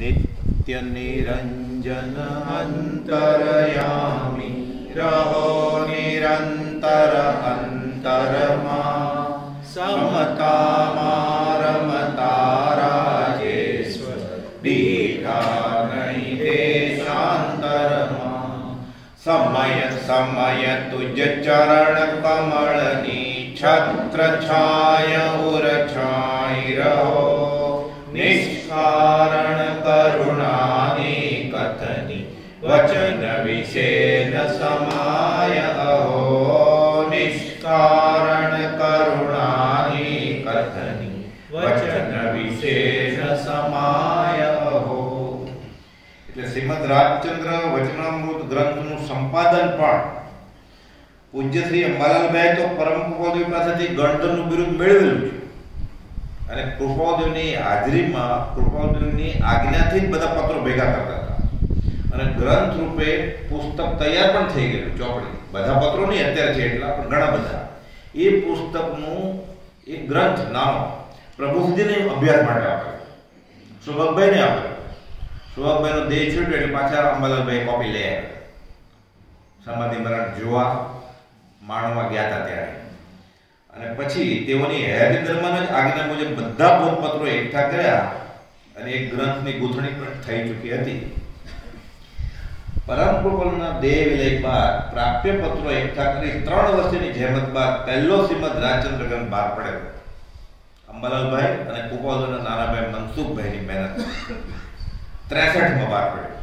नित्यनिरञ्जन अन्तरयामि रहो निरन्तर अन्तरमा। समता मारमता राजेश्वर मा समय समय तुज चरणकमलनि छत्र छाय उरछाय रहो। निश्च નિષ્કારણ કરુણાની કથની વચન વિશે ન સમાય અહો નિષ્કારણ કરુણાની કથની વચન વિશેષ સમાય અહો એટલે શ્રીમદ રાજચંદ્ર વચનામૃત ગ્રંથનું સંપાદન પણ પૂજ્ય શ્રી અંબાલાલભાઈ તો પરમ પાસેથી ગણતરનું બિરુદ મેળવેલું છે. અને કૃપાદેવની હાજરીમાં કૃપાદેવની આજ્ઞાથી જ બધા પત્રો ભેગા કરતા હતા. અને ગ્રંથ રૂપે પુસ્તક તૈયાર પણ થઈ ગયેલું ચોપડી. બધા પત્રો નહીં, અત્યારે છે એટલા, પણ ઘણા બધા. એ પુસ્તકનું એક ગ્રંથ નાનો પ્રભુજીને અભ્યાસ માટે આપ્યો. સુભગભાઈને આપ્યો. સુભગભાઈનો દેહ છૂટ્યો એટલે પાછા અંબાલાલભાઈ કોપી લઈ આવ્યા. સમાધિ મરણ જોવા માણવા ગયા હતા ત્યારે. અને પછી તેઓની હેરિદ્રમાં જ આજ્ઞા મુજબ બધા ભોજપત્રો એકઠા કર્યા અને એક ગ્રંથની ગૂંથણી પણ થઈ ચૂકી હતી. પરમ કૃપલના દેહ વિલય બાદ પ્રાપ્ય પત્રો એકઠા કરી ત્રણ વર્ષની જહેમત બાદ પહેલો શ્રીમદ રાજચંદ્ર ગ્રંથ બહાર પડ્યો. અંબાલાલભાઈ અને કુપાલના નાનાભાઈ મનસુખભાઈની મહેનત. ત્રેસઠમાં બહાર પડ્યો.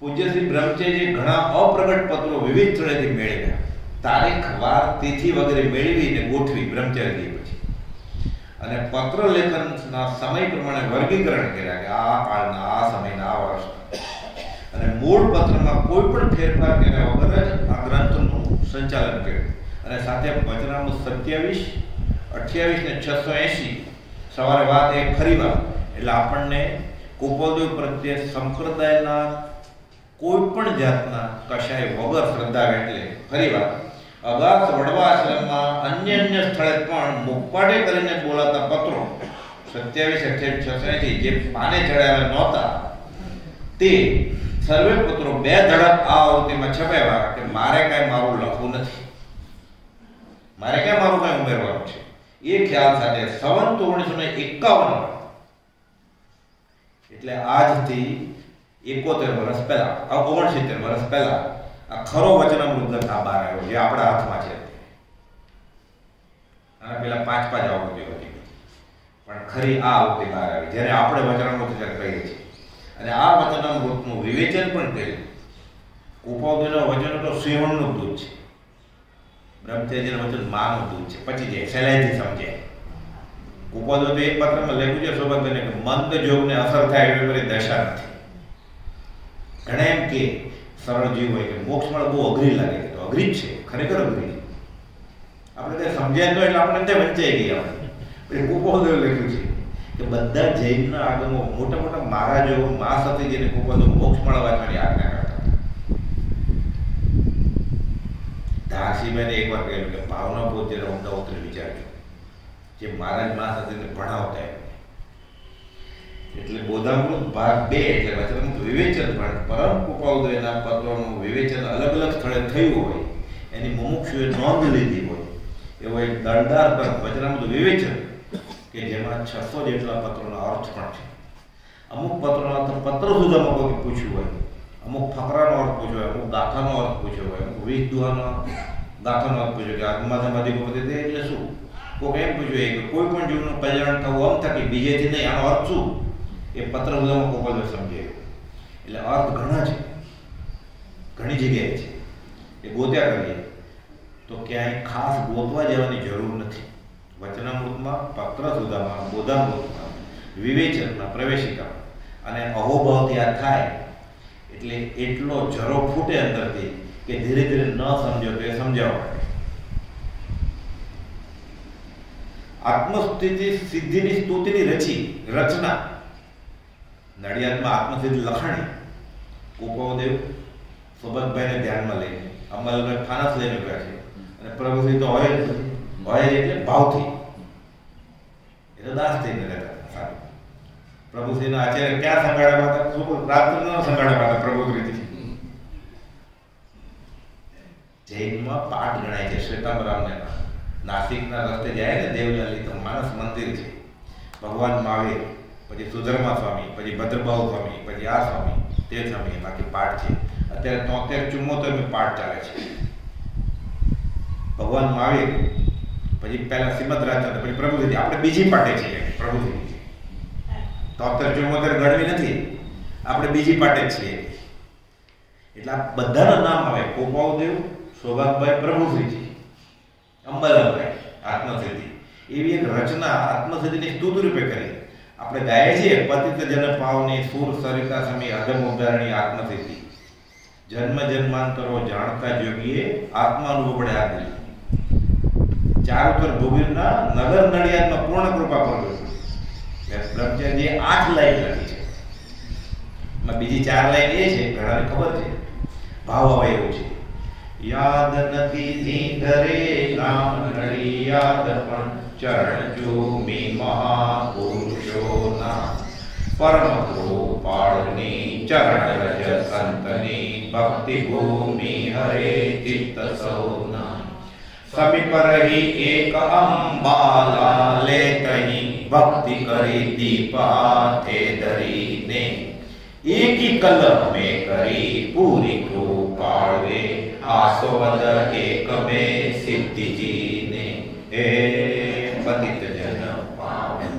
પૂજ્ય શ્રી બ્રહ્મચર્યજી ઘણા અપ્રગટ પત્રો વિવિધ સ્થળેથી મેળવ્યા. તારીખ, વાર, તિથિ વગેરે મેળવીને ગોઠવી બ્રહ્મચર્ય પછી. અને પત્ર લેખનના સમય પ્રમાણે વર્ગીકરણ કર્યા કે આ કાળના, આ સમયના, આ વર્ષના. અને મૂળ પત્રમાં કોઈ પણ ફેરફાર કર્યા વગર જ આ ગ્રંથનું સંચાલન કર્યું. અને સાથે વચનામૃત સત્યાવીસ, અઠ્યાવીસ ને છસો એંશી, સવારે વાત એ ફરી વાત એટલે આપણને કુપોદેવ પ્રત્યે સંપ્રદાયના કોઈ પણ જાતના કશાય વગર શ્રદ્ધા એટલે ફરી વાત અગાસ વડવા આશ્રમમાં અન્ય અન્ય સ્થળે પણ મુખપાટે કરીને બોલાતા પત્રો, સત્યાવીસ, અઠ્યાવીસ છસેથી જે પાને ચડાવ્યા નહોતા, તે સર્વે પત્રો બે ધડક આ આવૃત્તિમાં છપાવ્યા કે મારે કાંઈ મારું લખવું નથી. મારે ક્યાં મારું કાંઈ ઉમેરવાનું છે. એ ખ્યાલ સાથે સવંત ઓગણીસો ને એકાવન એટલે આજથી એકોતેર વર્ષ પહેલા, ઓગણસિત્તેર વર્ષ પહેલા આ ખરો વચનામૃત ગ્રંથ આ બહાર આવ્યો, જે આપણા હાથમાં છે. આના પેલા પાંચ પાંચ આવૃત્તિઓ હતી. પણ ખરી આ આવૃત્તિ બહાર આવી. જ્યારે આપણે વચનામૃત કહીએ છીએ. અને આ વચનામૃતનું વિવેચન પણ કર્યું. કુપાવદીનો વચન તો સિંહણનું દૂધ છે. બ્રહ્મચર્યનું વચન માનું દૂધ છે. પછી જાય, સહેલાઈથી સમજાય. કુપાદો તો એક પત્રમાં લખ્યું છે સૌભાગ્યને કે મંદ જોગને અસર થાય એવી દશા નથી. ઘણા એમ કે સરળ જીવ હોય કે મોક્ષ મળે બહુ અઘરી લાગે તો અઘરી જ છે. ખરેખર અઘરી આપણે તે સમજ્યા તો એટલે આપણે તે વંચાઈ ગયા આપણે. કુપાદો લખ્યું છે કે બધા જૈનના આગમો મોટા મોટા મહારાજો મા સાથે જેને કુપાદો મોક્ષ મળવા માટે આજ્ઞા કરતા ધારસીબેને એકવાર કહેલું કે ભાવના પોતે અમદાવાદ ઉતરી વિચારજો જે મહારાજ મા સાથે ભણાવતા એટલે બોધામૃત ભાગ બે એટલે વચનામૃત વિવેચન પણ પરમ કૃપાઉદયના પત્રોનું વિવેચન અલગ અલગ સ્થળે થયું હોય, એની મુમુક્ષુએ નોંધ લીધી હોય, એવો એક દળદાર પર વચનામૃત વિવેચન, કે જેમાં છસો જેટલા પત્રોના અર્થ પણ છે. અમુક પત્રોના તો પત્ર સુધામાં કોઈ પૂછ્યું હોય, અમુક ફકરાનો અર્થ પૂછ્યો હોય, અમુક ગાથાનો અર્થ પૂછ્યો હોય, અમુક વીજ દુહાનો ગાથાનો અર્થ પૂછ્યો કે આત્માધમાધી ગોપતિ તે એટલે શું? કોઈ એમ પૂછ્યું કે કોઈ પણ જીવનું કલ્યાણ થવું આમ થકી બીજેથી નહીં, આનો અર્થ શું? એ પત્ર સુધામાં કોપલ સમજે એટલે અર્થ ઘણા છે. ઘણી જગ્યાએ છે. એ ગોત્યા કરીએ. તો ક્યાંય ખાસ ગોતવા જવાની જરૂર નથી. વચનામૃતમાં પત્ર સુધામાં બોધામૃતમાં, વિવેચનમાં પ્રવેશિકા અને અહોભાવ ત્યાં થાય એટલે એટલો જરો ફૂટે અંદરથી કે ધીરે ધીરે ન સમજો તો એ સમજાવવા માટે આત્મસ્થિતિ સિદ્ધિની સ્તુતિની રચી, રચના નડિયાદમાં આત્મસિદ્ધ લખાણી કુપાવદેવ સુબતભાઈને ધ્યાનમાં લઈને અમલભાઈ ફાનસ લઈને ગયા છે અને પ્રભુશ્રી તો હોય જ હોય એટલે ભાવથી. એ તો દાસ થઈને રહેતા સારું પ્રભુશ્રીના આચાર્ય ક્યાં સંગાડ્યા હતા શું રાત્રિનો સંગાડ્યા હતા પ્રભુશ્રીથી જૈનમાં પાઠ ગણાય છે, શ્વેતાંબરામને. નાસિકના રસ્તે જાય ને દેવલાલી તો માનસ મંદિર છે. ભગવાન મહાવીર પછી સુધર્મા સ્વામી, પછી ભદ્રભાવ સ્વામી, પછી આ સ્વામી, તે સ્વામી બાકી પાઠ છે. અત્યારે તોતેર ચુમ્મોતેર પાઠ ચાલે છે. ભગવાન મહાવીર, પછી પહેલા શ્રીમદ રાજચંદ્ર પછી પ્રભુજી. આપણે બીજી પાટે છીએ, પ્રભુજી. તોતેર ચુમ્મોતેર ગણવી નથી. આપણે બીજી પાટે છીએ. એટલે આ બધાના નામ આવે. કોપાવદેવ સૌભાગભાઈ પ્રભુશ્રીજી અંબાલાલભાઈ, આત્મસિદ્ધિ. એવી એક રચના આત્મસિદ્ધિની સ્તુત રૂપે કરી. આપણે ગાય છીએ પતિત જન પાવની સુર સરિતા સમી અધમ ઉદાહરણી આત્મસિદ્ધિ. જન્મ જન્માંતરો જાણતા જોગીએ આત્માનુભવ આ દિલ ચાર ઉપર ભોગીરના નગર નડિયાદમાં પૂર્ણ કૃપા પ્રગટ બ્રહ્મચારીએ આઠ લાઈન લખી છે. બીજી ચાર લાઈન એ છે, ઘણાને ખબર છે. ભાવ આવે એવું છે. યાદ નથી નીંદરે રામ નડી યાદ પણ ચરણ જોમી મહાપુરુષોના પરમ કૃપાળની ચરણ રજ સંતની ભક્તિ ભૂમિ હરે ચિત્ત સૌના સમીપ રહી એક અંબાલા લે કહી ભક્તિ કરી દીપ હાથે ધરીને એકી કલમ મેં કરી પૂરી કૃપાળવે આસોવદ એક મે સિદ્ધિજીને હે પતિત જન પાવન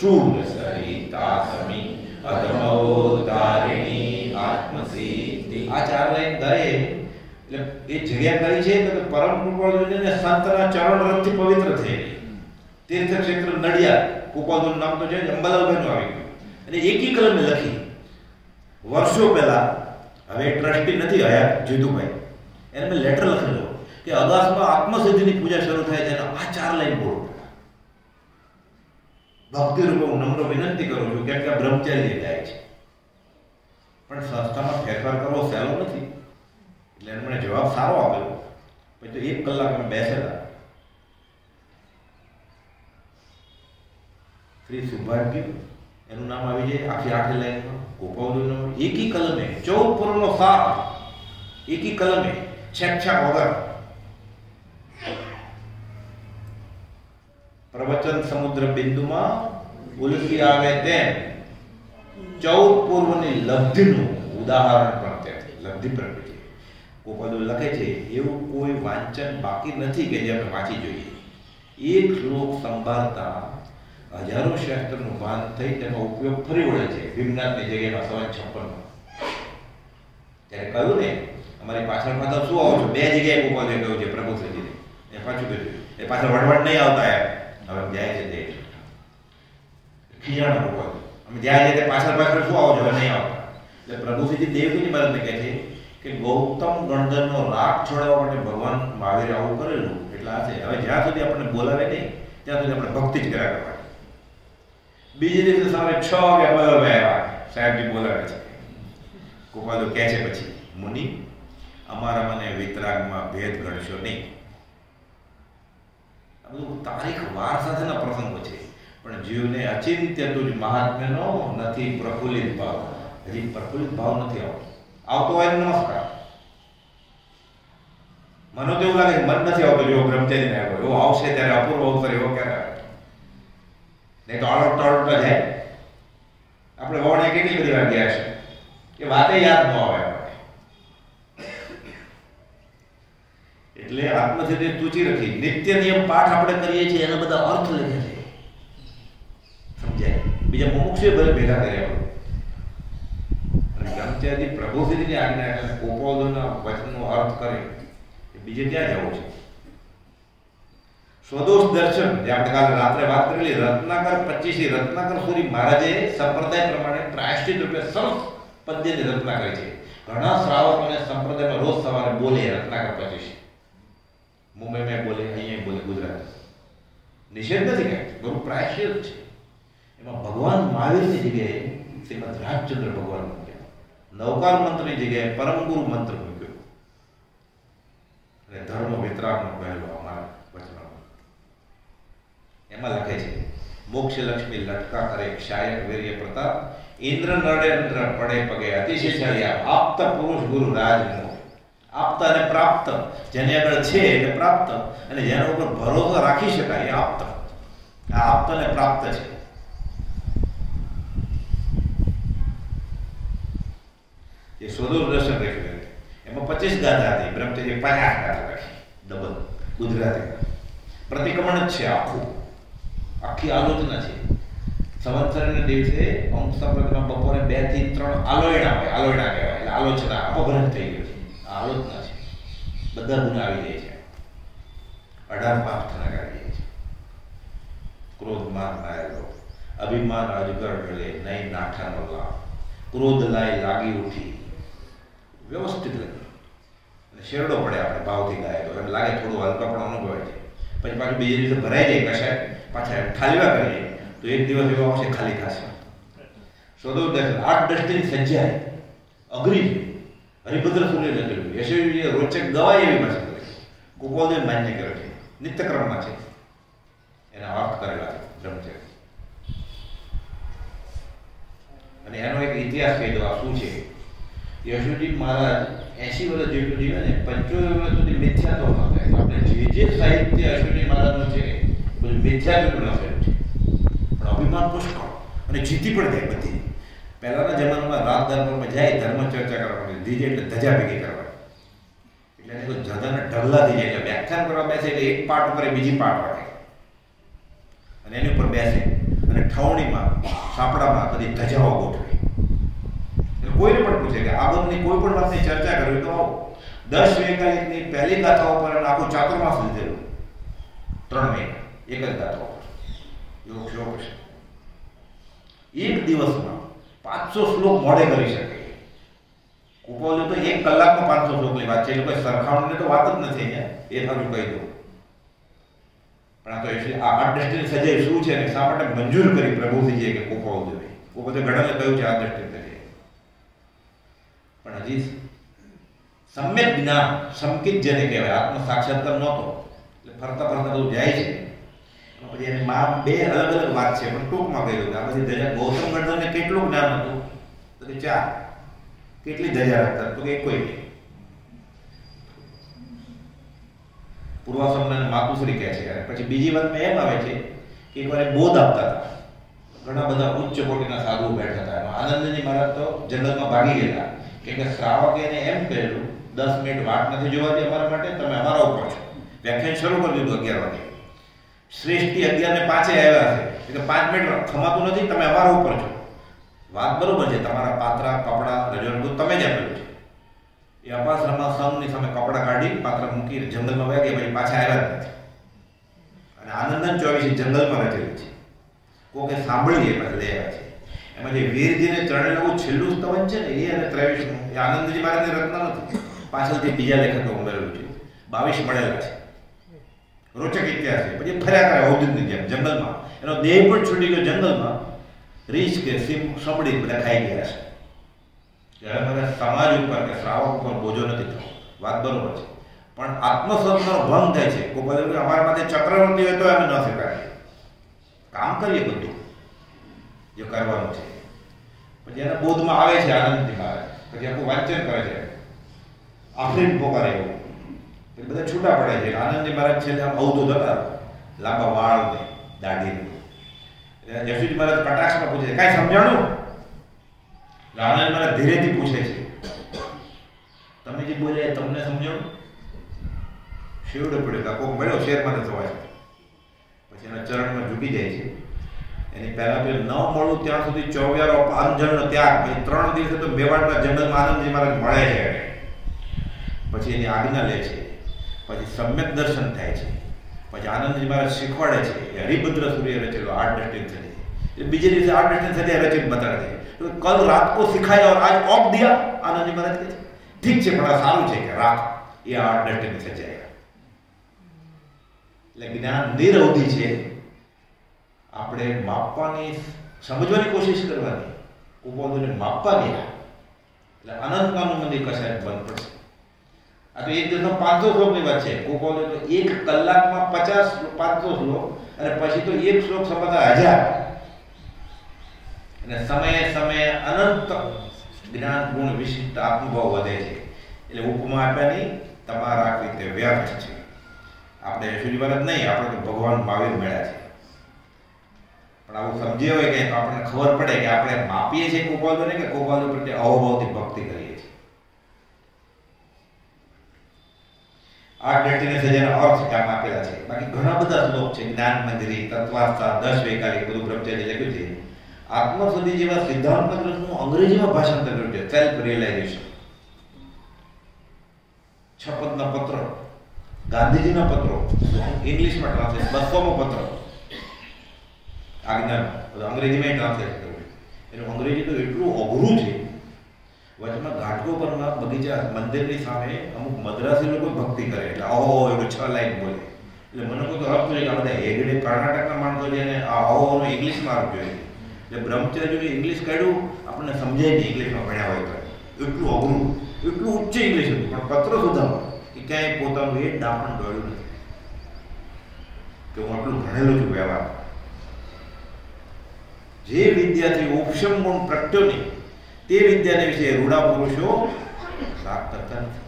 શૂર સરિતા સમી અધમોદારિણી આત્મસિદ્ધિ આ ચાર લાઈન ગાય એટલે એ જગ્યા કઈ છે તો પરમ કૃપાળુને સંતના ચરણ રથથી પવિત્ર થયેલી તીર્થ ક્ષેત્ર નડિયાદ કૃપાળુનું નામ તો છે, અંબાલાલભાઈનું આવી ગયું. અને એકી કલમે લખી, વર્ષો પહેલા, હવે ટ્રસ્ટી નથી, હયાત જીતુભાઈ. એને મેં લેટર લખેલો કે અગાસમાં આત્મસિદ્ધિની પૂજા શરૂ થાય છે આ ચાર લાઈન બોલો. ભક્તિ રૂપે હું નમ્ર વિનંતી કરું છું કેમ કે આ બ્રહ્મચારી જાય છે. પણ સંસ્થામાં ફેરફાર કરવો સહેલો નથી. એટલે એને મને જવાબ સારો આપ્યો. પછી તો એક કલાક અમે બેસેલા. શ્રી સુભાગ્ય એનું નામ આવી જાય આખી આખી લાઈનમાં. ગોપાવલીનું એકી કલમે, ચૌદ પૂર્ણનો સાર એકી કલમે, છેકછાક વગર. પ્રવચન સમુદ્ર બિંદુમાં ઉલકી આવે તેમ ચૌદ પૂર્વની લબ્ધિનું ઉદાહરણ પણ ત્યાંથી લબ્ધિ પ્રકૃતિ ગોપાદુ લખે છે, એવું કોઈ વાંચન બાકી નથી કે જે આપણે વાંચી જોઈએ. એક શ્લોક સંભાળતા હજારો શાસ્ત્રનું ભાન થઈ તેનો ઉપયોગ ફરી વળે છે. ભીમનાથની જગ્યામાં સવારે છપ્પનમાં ત્યારે કહ્યું ને, અમારી પાછળ પાછળ શું આવો છો? બે જગ્યાએ ગોપાલે કહ્યું છે પ્રભુ સજીને એ પાછું કહ્યું. એ પાછળ વડવડ નહીં આવતા એમ. હવે જાય છે તે. ખીજાણો અમે જાય છે પાછળ પાછળ શું આવો છો? નહીં આવતા એટલે પ્રભુશ્રીજી દેવકીની બાબતને કહે છે કે ગૌતમ ગણધરનો રાગ છોડાવવા માટે ભગવાન મહાવીર આવું કરેલું. એટલે આ છે હવે જ્યાં સુધી આપણને બોલાવે નહીં, ત્યાં સુધી આપણે ભક્તિ જ કર્યા કરવાની. બીજી દિવસે સામે છ વાગ્યા બોલાવે આવ્યા સાહેબજી બોલાવે છે. ગોપાલો કહે છે પછી, મુનિ, અમારા મને વિતરાગમાં ભેદ ગણશો નહીં. આ તારીખ વાર સાથેના પ્રસંગો છે પણ જીવને અચિંત્ય તુજ મહાત્મ્યનો નથી પ્રફુલ્લિત ભાવ હજી પ્રફુલ્લિત ભાવ નથી આવતો આવતો હોય તો નમસ્કાર મને તો એવું લાગે મન નથી આવતો જેવો બ્રહ્મચારી ને આવ્યો એવો આવશે ત્યારે અપૂર્વ અવસર એવો ક્યારે આવે નહીં તો આળો ટાળો જાય આપણે વવણે કેટલી બધી વાર ગયા છે એ વાતે યાદ ન આવે આપણને એટલે આત્મચર્ય તૂચી રાખી નિત્ય નિયમ પાઠ આપણે કરીએ છીએ, એના બધા અર્થ લખે છે. સમજાય? બીજા મુમુક્ષે ભલે ભેગા કર્યા અને બ્રહ્મચારી પ્રભુશ્રીની આજ્ઞા એટલે કોપોદોના વચનનો અર્થ કરે. બીજે ત્યાં જવું છે? સ્વદોષ દર્શન. જે આપણે કાલે રાત્રે વાત કરેલી, રત્નાકર પચીસી રત્નાકર પૂરી મહારાજે સંપ્રદાય પ્રમાણે પ્રાયશ્ચિત રૂપે સરસ પદ્યની રચના કરી છે. ઘણા શ્રાવકોને સંપ્રદાયમાં રોજ સવારે બોલે રત્નાકર પચીસી મુંબઈમાં બોલે અહીંયા બોલે ગુજરાત નિષેધ નથી કાંઈ બરું પ્રાયશ્ચિત છે એમાં ભગવાન મહાવીરની જગ્યાએ શ્રીમદ રાજચંદ્ર ભગવાન મૂક્યા નવકાર મંત્રની જગ્યાએ પરમ ગુરુ મંત્ર મૂક્યો અને ધર્મ વિતરાગનો પહેલો અમારા વચનમાં એમાં લખે છે મોક્ષ લક્ષ્મી લટકા કરે શાયક વીર્ય પ્રતાપ ઇન્દ્ર નરેન્દ્ર પડે પગે અતિશયશાળી આપત પુરુષ ગુરુ રાજ આપત અને પ્રાપ્ત. જેની આગળ છે એટલે પ્રાપ્ત. અને જેના ઉપર ભરોસો રાખી શકાય એ આપતા. આ આપતા અને પ્રાપ્ત છે. એ સ્વરૂપ દર્શન રાખ્યું એમાં પચીસ ગાથા હતી. બ્રહ્મચર્ય પચાસ ગાથા રાખી. ડબલ. ગુજરાતી. પ્રતિક્રમણ જ છે આખું. આખી આલોચના છે. સંવત્સરના દિવસે અંક સંપ્રદમાં બપોરે બેથી ત્રણ આલોયણા હોય. આલોયણા કહેવાય. એટલે આલોચના અપભ્રંશ થઈ ગયો. આલોચના છે બધા ગુણ આવી જાય છે. અઢાર પાઠના કાઢી જાય છે. ક્રોધ માન નાયેલો અભિમાન અજગર ડળે નહીં નાઠાનો લાભ ક્રોધ લાય લાગી ઉઠી. વ્યવસ્થિત લખ્યું શેરડો પડે આપણે ભાવથી ગાય તો. એમ લાગે થોડું હલકા પણ અનુભવે છે. પછી પાછું બીજી રીતે ભરાઈ જાય કશાય. પાછા ઠાલવા કરીએ તો એક દિવસ એવો આવશે ખાલી થશે સદો આઠ દ્રષ્ટિની સજ્જાય. અઘરી હરિભદ્ર સૂર્ય લખેલું યશવી રોચક ગવાય એવી ભાષા કરી ગોપાલદેવ માન્ય કર્યો છે. નિત્યક્રમમાં છે. એના અર્થ કરેલા છે અને એનો એક ઇતિહાસ કહી દો આ શું છે? યશુજી મહારાજ એસી વર્ષ જેટલું જીવે ને, પંચોતેર વર્ષ સુધી મિથ્યા તો આપણે જે જે સાહિત્ય યશુજી મહારાજનું છે, બધું મિથ્યા જેટલું લખેલું છે. પણ અભિમાન પુષ્કળ. અને જીતી પણ જાય બધી. પહેલાના જમાનામાં રાત દરબારમાં જાય, ધર્મ ચર્ચા કરવાની ધીજે એટલે ધજા ભેગી કરવાની. એટલે એને તો જધાને ઢગલા થઈ જાય, એટલે વ્યાખ્યાન કરવા બેસે એટલે એક પાઠ ઉપર બીજી પાઠ પડે અને એની ઉપર બેસે. અને ઠવણીમાં, સાપડામાં બધી ધજાઓ ગોઠવે. કોઈને પણ પૂછે કે આ બંધની કોઈ પણ વાતની ચર્ચા કરવી તો આવો. દસ વૈકાલિકની પહેલી ગાથા ઉપર આખું ચાતુર્માસ લીધેલું. ત્રણ મહિના એક જ ગાથા ઉપર એવો શ્લોક છે એક દિવસમાં પાંચસો શ્લોક મોડે કરી શકે. કુપોલે તો એક કલાકમાં પાંચસો શ્લોકની વાત છે. એ લોકો સરખામણીને તો વાત જ નથી એ હજુ કહી દઉં. પણ આ તો એટલે આ આ દ્રષ્ટિની સજાઈ શું છે અને શા માટે મંજૂર કરી પ્રભુજીએ કે કુપોળ દેવી કુપોલે ઘણાને કહ્યું છે આ દ્રષ્ટિ તરીકે. પણ હજી સમ્યક જ્ઞાન સંકિત જેને કહેવાય આત્મ સાક્ષાત્કાર નહોતો. એટલે ફરતા ફરતા બધું જાય છે. પછી એની માં બે અલગ અલગ વાત છે, પણ ટૂંકમાં કહ્યું આ બધી દયા ગૌતમ ગણધરને કેટલું જ્ઞાન હતું? તો કે ચાર. કેટલી ધજા રાખતા તો કે કોઈ નહીં પૂર્વાશ્રમને માતુશ્રી કહે છે પછી બીજી વાતમાં એમ આવે છે કે એકવાર બોધ આપતા હતા. ઘણા બધા ઉચ્ચ કોટીના સાધુઓ બેઠા હતા. એમાં આનંદજી મહારાજ તો જંગલમાં ભાગી ગયેલા. કેમ કે શ્રાવકે એને એમ કહેલું, દસ મિનિટ વાટ નથી જોવાતી અમારા માટે, તમે અમારા ઉપર છો. વ્યાખ્યાન શરૂ કરી દીધું અગિયાર વાગે. શ્રેષ્ઠી અગિયાર પાંચે આવ્યા છે. એટલે પાંચ મિનિટ થમાતું નથી, તમે અમારા ઉપર છો. વાત બરોબર છે, તમારા પાત્રા, કપડા રજવાનું તમે જ આપેલું છે. એ અપાશ્રમમાં સંઘની સામે કપડા કાઢી પાત્ર મૂકી જંગલમાં વયા ગયા પછી પાછા આવ્યા નથી. અને આનંદન ચોવીસ જંગલમાં રચેલી છે. કોકે સાંભળીએ પછી લઈ આવ્યા છે. એમાં જે વીરજીને ચરણેલું છેલ્લું સ્તવન છે ને, એ અને ત્રેવીસનું એ આનંદજી મહારાજની રત્ન નથી. પાછળથી બીજા લેખકો ઉમેરેલું છે. બાવીસ મળેલા છે. રોચક ઇતિહાસ છે. પછી ફર્યા કરે અવધૂતની જેમ જંગલમાં. એનો દેહ પણ છૂટી ગયો જંગલમાં. રીંછ કે સિંહ સમડી બધા ખાઈ ગયા છે. ત્યારે મને સમાજ ઉપર કે શ્રાવક ઉપર બોજો નથી થયો વાત બરોબર છે. પણ આત્મસત્વનો ભંગ થાય છે. કોઈ બધું અમારા માટે ચક્રવર્તી હોય તો અમે ન સ્વીકારીએ. કામ કરીએ બધું. જે કરવાનું છે. પછી એને બોધમાં આવે છે, આનંદથી આવે. પછી આખું વાંચન કરે છે. આફરીન પોકાર એવું. પછી બધા છૂટા પડે છે. આનંદજી મહારાજ છે આમ અવધો હતા લાંબા વાળ ને દાઢી યશુજી મહારાજ કટાક્ષમાં પૂછે છે, કાંઈ સમજાણું? આનંદ મહારાજ ધીરેથી પૂછે છે, તમે જે બોલ્યા એ તમને સમજાણું? શિવડો પડ્યો કાં કોક મળ્યો શેરમાં થવાય પછી એના ચરણમાં ઝૂકી જાય છે. એની પહેલા તો ન મળું ત્યાં સુધી ચોવ્યારો અંજણનો ત્યાગ. પછી ત્રણ દિવસે તો મેવાડના જંગલમાં આનંદજી મહારાજ મળે છે. પછી એની આજ્ઞા લે છે. પછી સમ્યક દર્શન થાય છે. પછી આનંદજી મહારાજ શીખવાડે છે એ હરિભદ્ર સૂર્ય રચેલો આર્ટ ડસ્ટિંગ થતી એ બીજે દિવસે આર્ટ ડસ્ટિંગ થતી રચીને બતાડે છે. કલ રાત કો સિખાયા ઓર આજ ઓફ દિયા, આનંદજી મહારાજ કહે છે. ઠીક છે, પણ સારું છે કે રાત એ આર્ટ ડસ્ટિંગ સજાયા એટલે જ્ઞાન નિરવધિ છે. આપણે માપવાની, સમજવાની કોશિશ કરવાની. ઉપવાદોને ગયા. એટલે અનંતકાનું મંદિર કશાય બંધ પડશે. આ તો એક દિવસમાં પાંચસો શ્લોકની વાત છે. કુપોદો તો એક કલાકમાં પચાસ પાંચસો શ્લોક અને પછી તો એક શ્લોક સમજતા હજાર. અને સમયે સમયે અનંત જ્ઞાન ગુણ વિશિષ્ટ આત્મભાવ વધે છે. એટલે ઉપમા આપ્યાની તમારા રીતે વ્યર્થ છે. આપણે જ નહીં, આપણે તો ભગવાન મહાવીર મળ્યા છે. પણ આવું સમજે હોય કે આપણને ખબર પડે કે આપણે માપીએ છીએ ગોપાલને કે ગોપાલ પ્રત્યે અહોભાવથી ભક્તિ કરીએ. આ ડેટીને સજાના અર્થ કામ આપેલા છે. બાકી ઘણા બધા શ્લોક છે. જ્ઞાન મંદિરી તત્વાર્થા દસ વૈકાલિક બધું બ્રહ્મચર્ય લખ્યું છે આત્મસુદ્ધિ જેવા સિદ્ધાંત પત્રનું અંગ્રેજીમાં ભાષાંતર કર્યું છે. સેલ્ફ રિયલાઇઝેશન છપતના પત્ર. ગાંધીજીના પત્રો. ઇંગ્લિશમાં ટ્રાન્સલેટ બસોમો પત્ર. આજ્ઞા અંગ્રેજીમાં ટ્રાન્સલેટ કર્યું એનું અંગ્રેજી તો એટલું અઘરું છે વચમાં ઘાટકો પરના બગીચા મંદિરની સામે અમુક મદ્રાસી લોકો ભક્તિ કરે એટલે આહો એવું છ લાઈન બોલે. એટલે મને કોઈ તો અર્થ કે આ બધા હેગડે કર્ણાટકના માણસો છે અને આહોનો ઇંગ્લિશમાં અર્થ જોઈએ એટલે બ્રહ્મચર્ય ઇંગ્લિશ કાઢ્યું, આપણને સમજાય નહીં ઇંગ્લિશમાં ભણ્યા હોય તો. એટલું અઘરું, એટલું ઉચ્ચ ઇંગ્લિશ હતું. પણ પત્ર સુધામાં કે ક્યાંય પોતાનું એ ડાપણ ડોળ્યું નથી. કે હું આટલું ભણેલો છું વ્યવહાર જે વિદ્યાર્થી ઉપશમ ગુણ પ્રગટ્યો નહીં તે વિદ્યાને વિશે રૂડા પુરુષો રાગ કરતા નથી.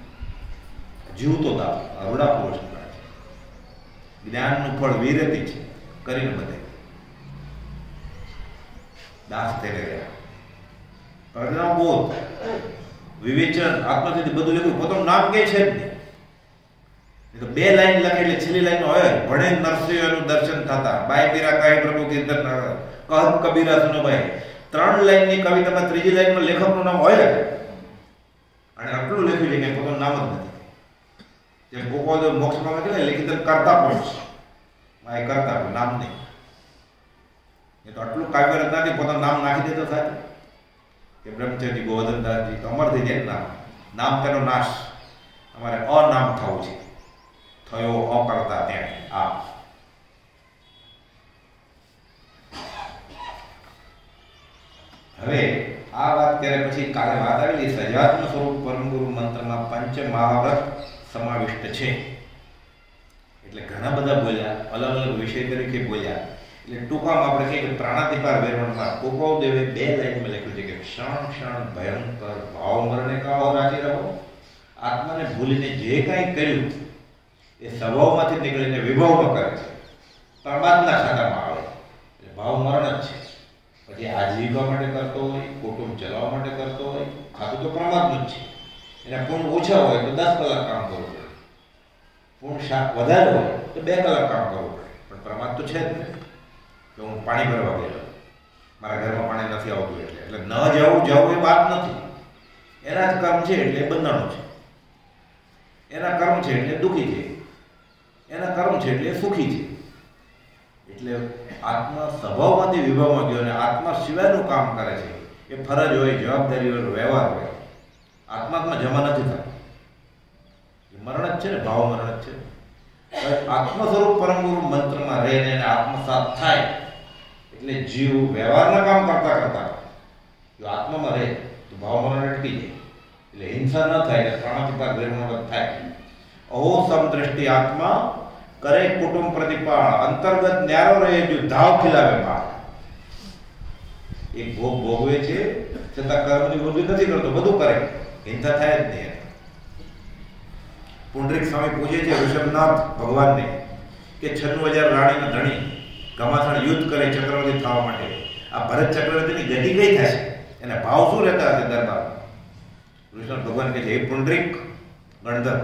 જીવતો દાવ રૂડા પુરુષ જ્ઞાનનું ફળ વિરતી છે, કરીને બધે. દાસ થઈ રહ્યા. પરિણામ બોધ વિવેચન આત્મસિદ્ધિ બધું લખ્યું. પોતાનું નામ કે છે જ નહીં. બે લાઈન લખે એટલે છેલ્લી લાઈન હોય ભણે નરસિંહનું દર્શન થતા. બાય પીરા કાય પ્રભુ કીર્તન કહત કબીરા સુનભાઈ ત્રણ લાઈનની કવિતામાં ત્રીજી લાઈનમાં લેખકનું નામ હોય અને આટલું લખ્યું લઈને પોતાનું નામ જ નથી. જેમ ગોપાલ મોક્ષ છે ને, લેખિત કરતા પણ છે. માય કરતા પણ નામ નહીં. એ તો આટલું કાવ્ય રચનાથી પોતાનું નામ નાખી દેતો થાય કે બ્રહ્મચર્ય ગોવર્ધનદાસજી તો અમર થઈ જાય નામ. નામ તેનો નાશ. અમારે અનામ થવું છે. થયો અકર્તા ત્યાં. આ હવે આ વાત ત્યારે પછી કાલે વાત આવેલી સજાત્મ સ્વરૂપ પરમ ગુરુ મંત્રમાં પંચ મહાવ્રત સમાવિષ્ટ છે. એટલે ઘણા બધા બોલ્યા અલગ અલગ વિષય તરીકે બોલ્યા. એટલે ટૂંકામાં આપણે કહીએ કે પ્રાણાતિપાર વેરવણમાં કોપવદેવે બે લાઈનમાં લખ્યું છે કે ક્ષણ ક્ષણ ભયંકર ભાવ મરણે કાઓ રાજી રહો. આત્માને ભૂલીને જે કાંઈ કર્યું, એ સ્વભાવમાંથી નીકળીને વિભાવમાં કરે. છે પરમાત્મા ખાતામાં આવે. એટલે ભાવ મરણ જ છે. પછી આજીવિકા માટે કરતો હોય, કુટુંબ ચલાવવા માટે કરતો હોય ખાતું તો પ્રમાદનું જ છે. એના પૂર્ણ ઓછા હોય તો દસ કલાક કામ કરવું પડે. પૂર્ણ શાક વધારે હોય તો બે કલાક કામ કરવું પડે. પણ પ્રમાદ તો છે જ ને. કે હું પાણી ભરવા ગયેલો. મારા ઘરમાં પાણી નથી આવતું એટલે. એટલે ન જવું જવું એ વાત નથી. એના જ કર્મ છે એટલે બંધાણું છે. એના કર્મ છે એટલે દુઃખી છે. એના કર્મ છે એટલે સુખી છે. એટલે આત્મા સ્વભાવમાંથી વિભાવમાં ગયો અને આત્મા સિવાયનું કામ કરે છે, એ ફરજ હોય, જવાબદારી હોય, વ્યવહાર હોય. આત્માત્મા જમા નથી થતા. મરણ જ છે ને, ભાવ મરણ જ છે. આત્મ સ્વરૂપ પરમગુરુ મંત્રમાં રહીને એને આત્મસાત થાય, એટલે જીવ વ્યવહારના કામ કરતા કરતા જો આત્મામાં રહે, તો ભાવ મરણ અટકી જાય. એટલે હિંસા ન થાય, એટલે પ્રાણાતિપાત વેરમણ થાય. અહો સમદ્રષ્ટિ આત્મા કરે કુટુંબ પ્રતિપાળ અંતર્ગત ન્યારો રહે જો ધાવ ખીલાવે બાળ એક ભોગ ભોગવે છે, છતાં કર્મની વૃદ્ધિ નથી કરતો, બધું કરે. હિંસા થાય જ નહીં. પુંડરીક સ્વામી પૂછે છે, ઋષભનાથ ભગવાનને, કે છન્નું હજાર રાણીના ધણી ઘમાસણ યુદ્ધ કરે ચક્રવર્તી થવા માટે. આ ભરત ચક્રવર્તીની ગતિ કઈ થશે એને ભાવ શું રહેતા હશે દરબાર ઋષભ ભગવાન કે છે એ પુંડરીક ગણધર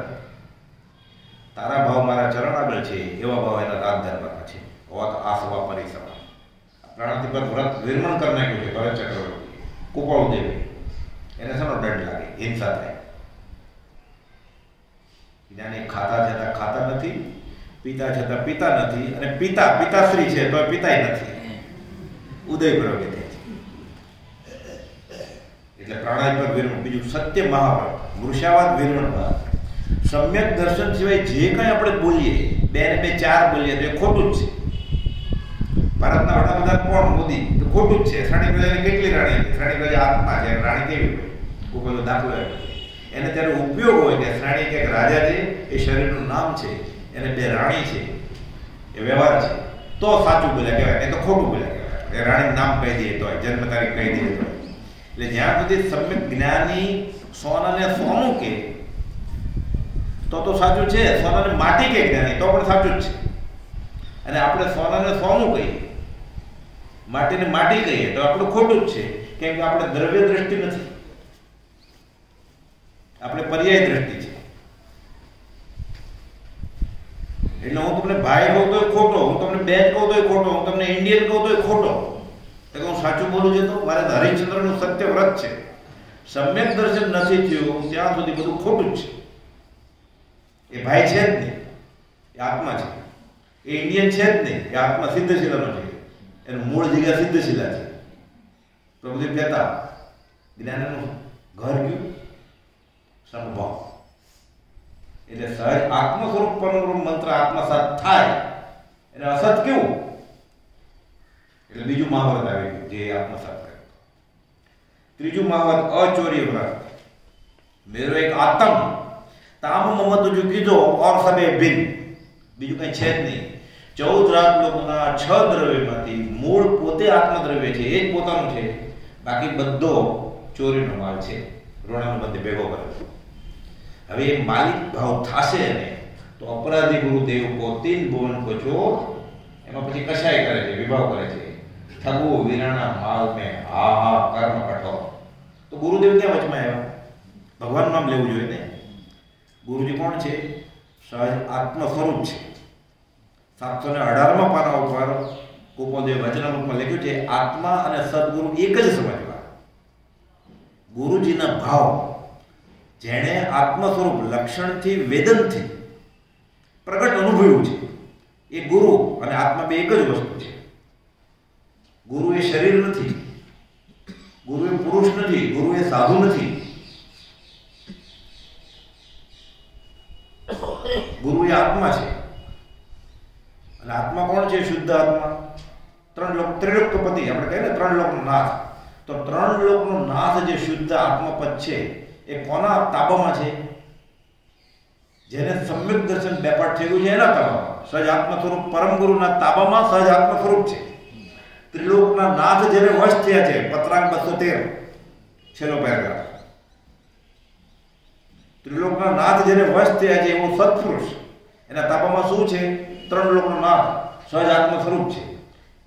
તારા ભાવ મારા ચરણ આગળ છે, એવા ભાવ એના રાત દરબારમાં છે. હોત આસવા પરિસવા સભા પ્રાણાથી પર વ્રત નિર્માણ કરી નાખ્યું છે, ભરત ચક્રવર્તી કુપાળ દેવી એને શાનો દંડ લાગે? હિંસા થાય. જ્ઞાની ખાતા જતા ખાતા નથી, પિતા છતાં પિતા નથી, અને પિતા પિતાશ્રી છે તો પિતાય નથી. ઉદય છે. એટલે પ્રાણાય પર વિરમણ. બીજું સત્ય મહાવ્રત મૃષાવાદ વિરમણવાદ સમ્યક દર્શન સિવાય જે કંઈ આપણે બોલીએ, બે ને બે ચાર બોલીએ તો એ ખોટું જ છે. ભારતના વડાપ્રધાન કોણ? મોદી. તો ખોટું જ છે. શ્રેણી પ્રજાની કેટલી રાણી? શ્રાણી પ્રજા આત્મા છે. રાણી કેવી હોય? કોઈ દાખલો આપ્યો એને ત્યારે ઉપયોગ હોય કે શ્રેણી કે રાજા છે, એ શરીરનું નામ છે. એને બે રાણી છે. એ વ્યવહાર છે. તો સાચું બોલ્યા કહેવાય. નહીં તો ખોટું બોલ્યા કહેવાય. એ રાણી નામ કહી દઈએ તો જન્મ તારીખ કહી દઈએ તો એટલે જ્યાં સુધી સમ્યક જ્ઞાની સોનાને સોનું કે તો તો સાચું છે, સોનાને માટી કંઈક જ્ઞાની તો પણ સાચું જ છે. અને આપણે સોનાને સોનું કહીએ, માટીને માટી કહીએ, તો આપણું ખોટું જ છે, કેમ કે આપણે દ્રવ્ય દ્રષ્ટિ નથી. આપણે પર્યાય દ્રષ્ટિ છે. એટલે હું તમને ભાઈ કહું તો ખોટો, હું તમને બેન કહું તો ખોટો, હું તમને ઇન્ડિયન કહું તો ખોટો. તો હું સાચું બોલું છું તો? મારે હરિચંદ્રનું સત્ય વ્રત છે. સમ્યક દર્શન નથી થયું, ત્યાં સુધી બધું ખોટું જ છે. એ ભાઈ છે જ નહીં. એ આત્મા છે. એ ઇન્ડિયન છે જ નહીં. એ આત્મા સિદ્ધશિલાનો છે. એનું મૂળ જગ્યા સિદ્ધશિલા છે. પ્રભુદેવ કહેતા, જ્ઞાનનું ઘર ગયું સંભવ એટલે સહજ આત્મ સ્વરૂપ પરમ મંત્ર આત્મસાત થાય. એને અસત કેવું? એટલે બીજું મહાવત આવી ગયું જે આત્મસાત કરે. ત્રીજું મહાવત, અચોર્ય વ્રત. મેરો એક આતમ તામ મમ જો કીધો ઓર સબે ભિન્ન બીજું કઈ છે જ નહીં. ચૌદ રાત લોકોના છ દ્રવ્યમાંથી મૂળ પોતે આત્મદ્રવ્ય છે, એ જ પોતાનું છે. બાકી બધો ચોરીનો માલ છે. ઋણાનું બધે ભેગો કરે. હવે એ માલિક ભાવ થશે ને તો અપરાધી ગુરુદેવ પોતે ભુવન પછો એમાં પછી કશાય કરે છે, વિભાવ કરે છે. ઠગુ વિરાણા માલ મેં હા હા કર્મ કઠો. તો ગુરુદેવ ક્યાં વચમાં આવ્યા? ભગવાન નામ લેવું જોઈએ ને? ગુરુજી કોણ છે? સહજ આત્મ સ્વરૂપ છે. સાતસો ને અઢારમાં પાના ઉપર કુપોદેવ વચનામૃતમાં લખ્યું છે, આત્મા અને સદગુરુ એક જ સમજવા. ગુરુજીના ભાવ, જેણે આત્મ સ્વરૂપ લક્ષણથી વેદનથી પ્રગટ અનુભવ્યું છે. એ ગુરુ અને આત્મા બે એક જ વસ્તુ છે. ગુરુ એ શરીર નથી, ગુરુ એ પુરુષ નથી, ગુરુ એ સાધુ નથી ગુરુ આત્મા છે. અને આત્મા કોણ છે? શુદ્ધ આત્મા. ત્રણ લોક ત્રિલોકપતિ આપણે કહીએ ને ત્રણ લોકનો નાથ. તો ત્રણ લોકનો નાથ જે શુદ્ધ આત્મપદ છે, એ કોના તાબામાં છે? જેને સમ્યક દર્શન બેપાટ થયું છે એના તાબામાં. સહજ આત્મ સ્વરૂપ પરમ ગુરુના તાબામાં સહજ આત્મ સ્વરૂપ છે. ત્રિલોકના નાથ જેને વશ થયા છે, પત્રાંગ બસો તેર. છેલ્લો પેરાગ્રાફ. ત્રિલોકના નાથ જેને વશ થયા છે, એવો સત્પુરુષ. એના તાબામાં શું છે? ત્રણ લોકનો નાથ સહજ આત્મ સ્વરૂપ છે.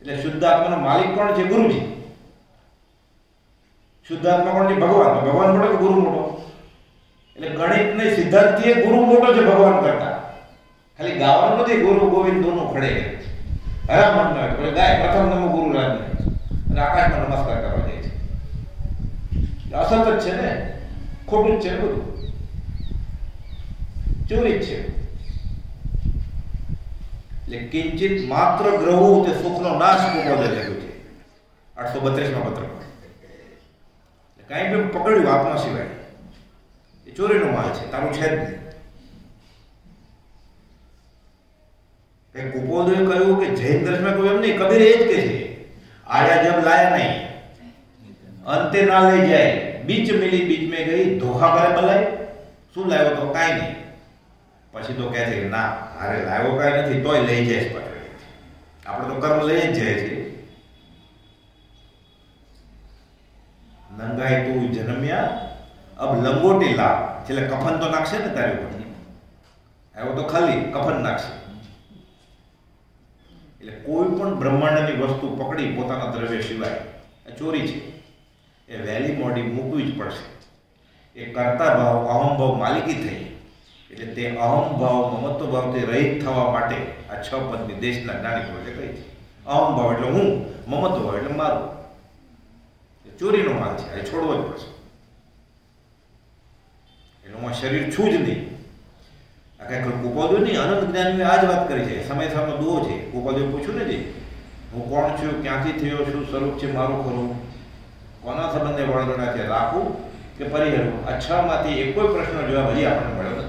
એટલે શુદ્ધ આત્માનો માલિક કોણ છે? ગુરુજી. શુદ્ધ આત્મા કોણ છે? ભગવાન. ભગવાન મોટો કે ગુરુ મોટો? એટલે ગણિત ને એ ગુરુ મોટો છે ભગવાન કરતા. ખાલી ગાવાનું નથી, ગુરુ ગોવિંદ દોનું ખડે. હરા ન એટલે ગાય, પ્રથમ નમો ગુરુ રાજ અને આકાશમાં નમસ્કાર કરવા જાય છે. અસત જ છે ને? ખોટું જ છે બધું. ચોરી છે. એટલે કિંચિત માત્ર ગ્રહો તે સુખનો નાશ પોપોદે લખ્યું છે. આઠસો બત્રીસમાં પત્રમાં કાંઈ બી પકડ્યું આપના સિવાય. એ ચોરીનો માલ છે, તારું છે જ નહીં. કઈ કુપોદોએ કહ્યું કે જૈન દર્શનમાં કહ્યું એમ નહીં, કબીર એ જ કે છે, આયા જબ લાયા નહીં, અંતે ના લઈ જાય, બીચ મિલી બીચ મેં ગઈ, ધોખા કરે બલાય શું લાવ્યો તો? કાંઈ નહીં. પછી તો કહે છે ના હારે લાવ્યો કાંઈ નથી, તોય લઈ જાય પટેલ આપણે તો કર્મ લઈ જ જાય છે નંગાઈ તું જન્મ્યા, અબ લંગોટી લાવ એટલે કફન તો નાખશે ને તારી ઉપર. આવ્યો તો ખાલી, કફન નાખશે. એટલે કોઈ પણ બ્રહ્માંડની વસ્તુ પકડી પોતાના દ્રવ્ય સિવાય ચોરી છે. એ વહેલી મોડી મૂકવી જ પડશે. એ કરતા ભાવ અહમ ભાવ માલિકી થઈ. એટલે તે અહમ ભાવ મમત્વ ભાવથી રહિત થવા માટે આ છ પદની દેશના જ્ઞાની પુરુષે કહી છે. અહમ ભાવ એટલે હું, મમત્વ ભાવ એટલે મારું. ચોરીનો માલ છે એ છોડવો જ પડશે. એટલે હું શરીર છું જ નહીં. આ કાંઈ ગોપાલદેવ નહીં, અનંત જ્ઞાનીએ આ જ વાત કરી છે. સમય સામે દુઓ છે. ગોપાલદેવ પૂછ્યું ને જે, હું કોણ છું, ક્યાંથી થયો શું સ્વરૂપ છે, મારું ખરું. કોના સંબંધે વર્ણના છે? રાખવું કે પરિહરવું આ છ માંથી એક કોઈ પ્રશ્નનો જવાબ હજી આપણને મળ્યો નથી.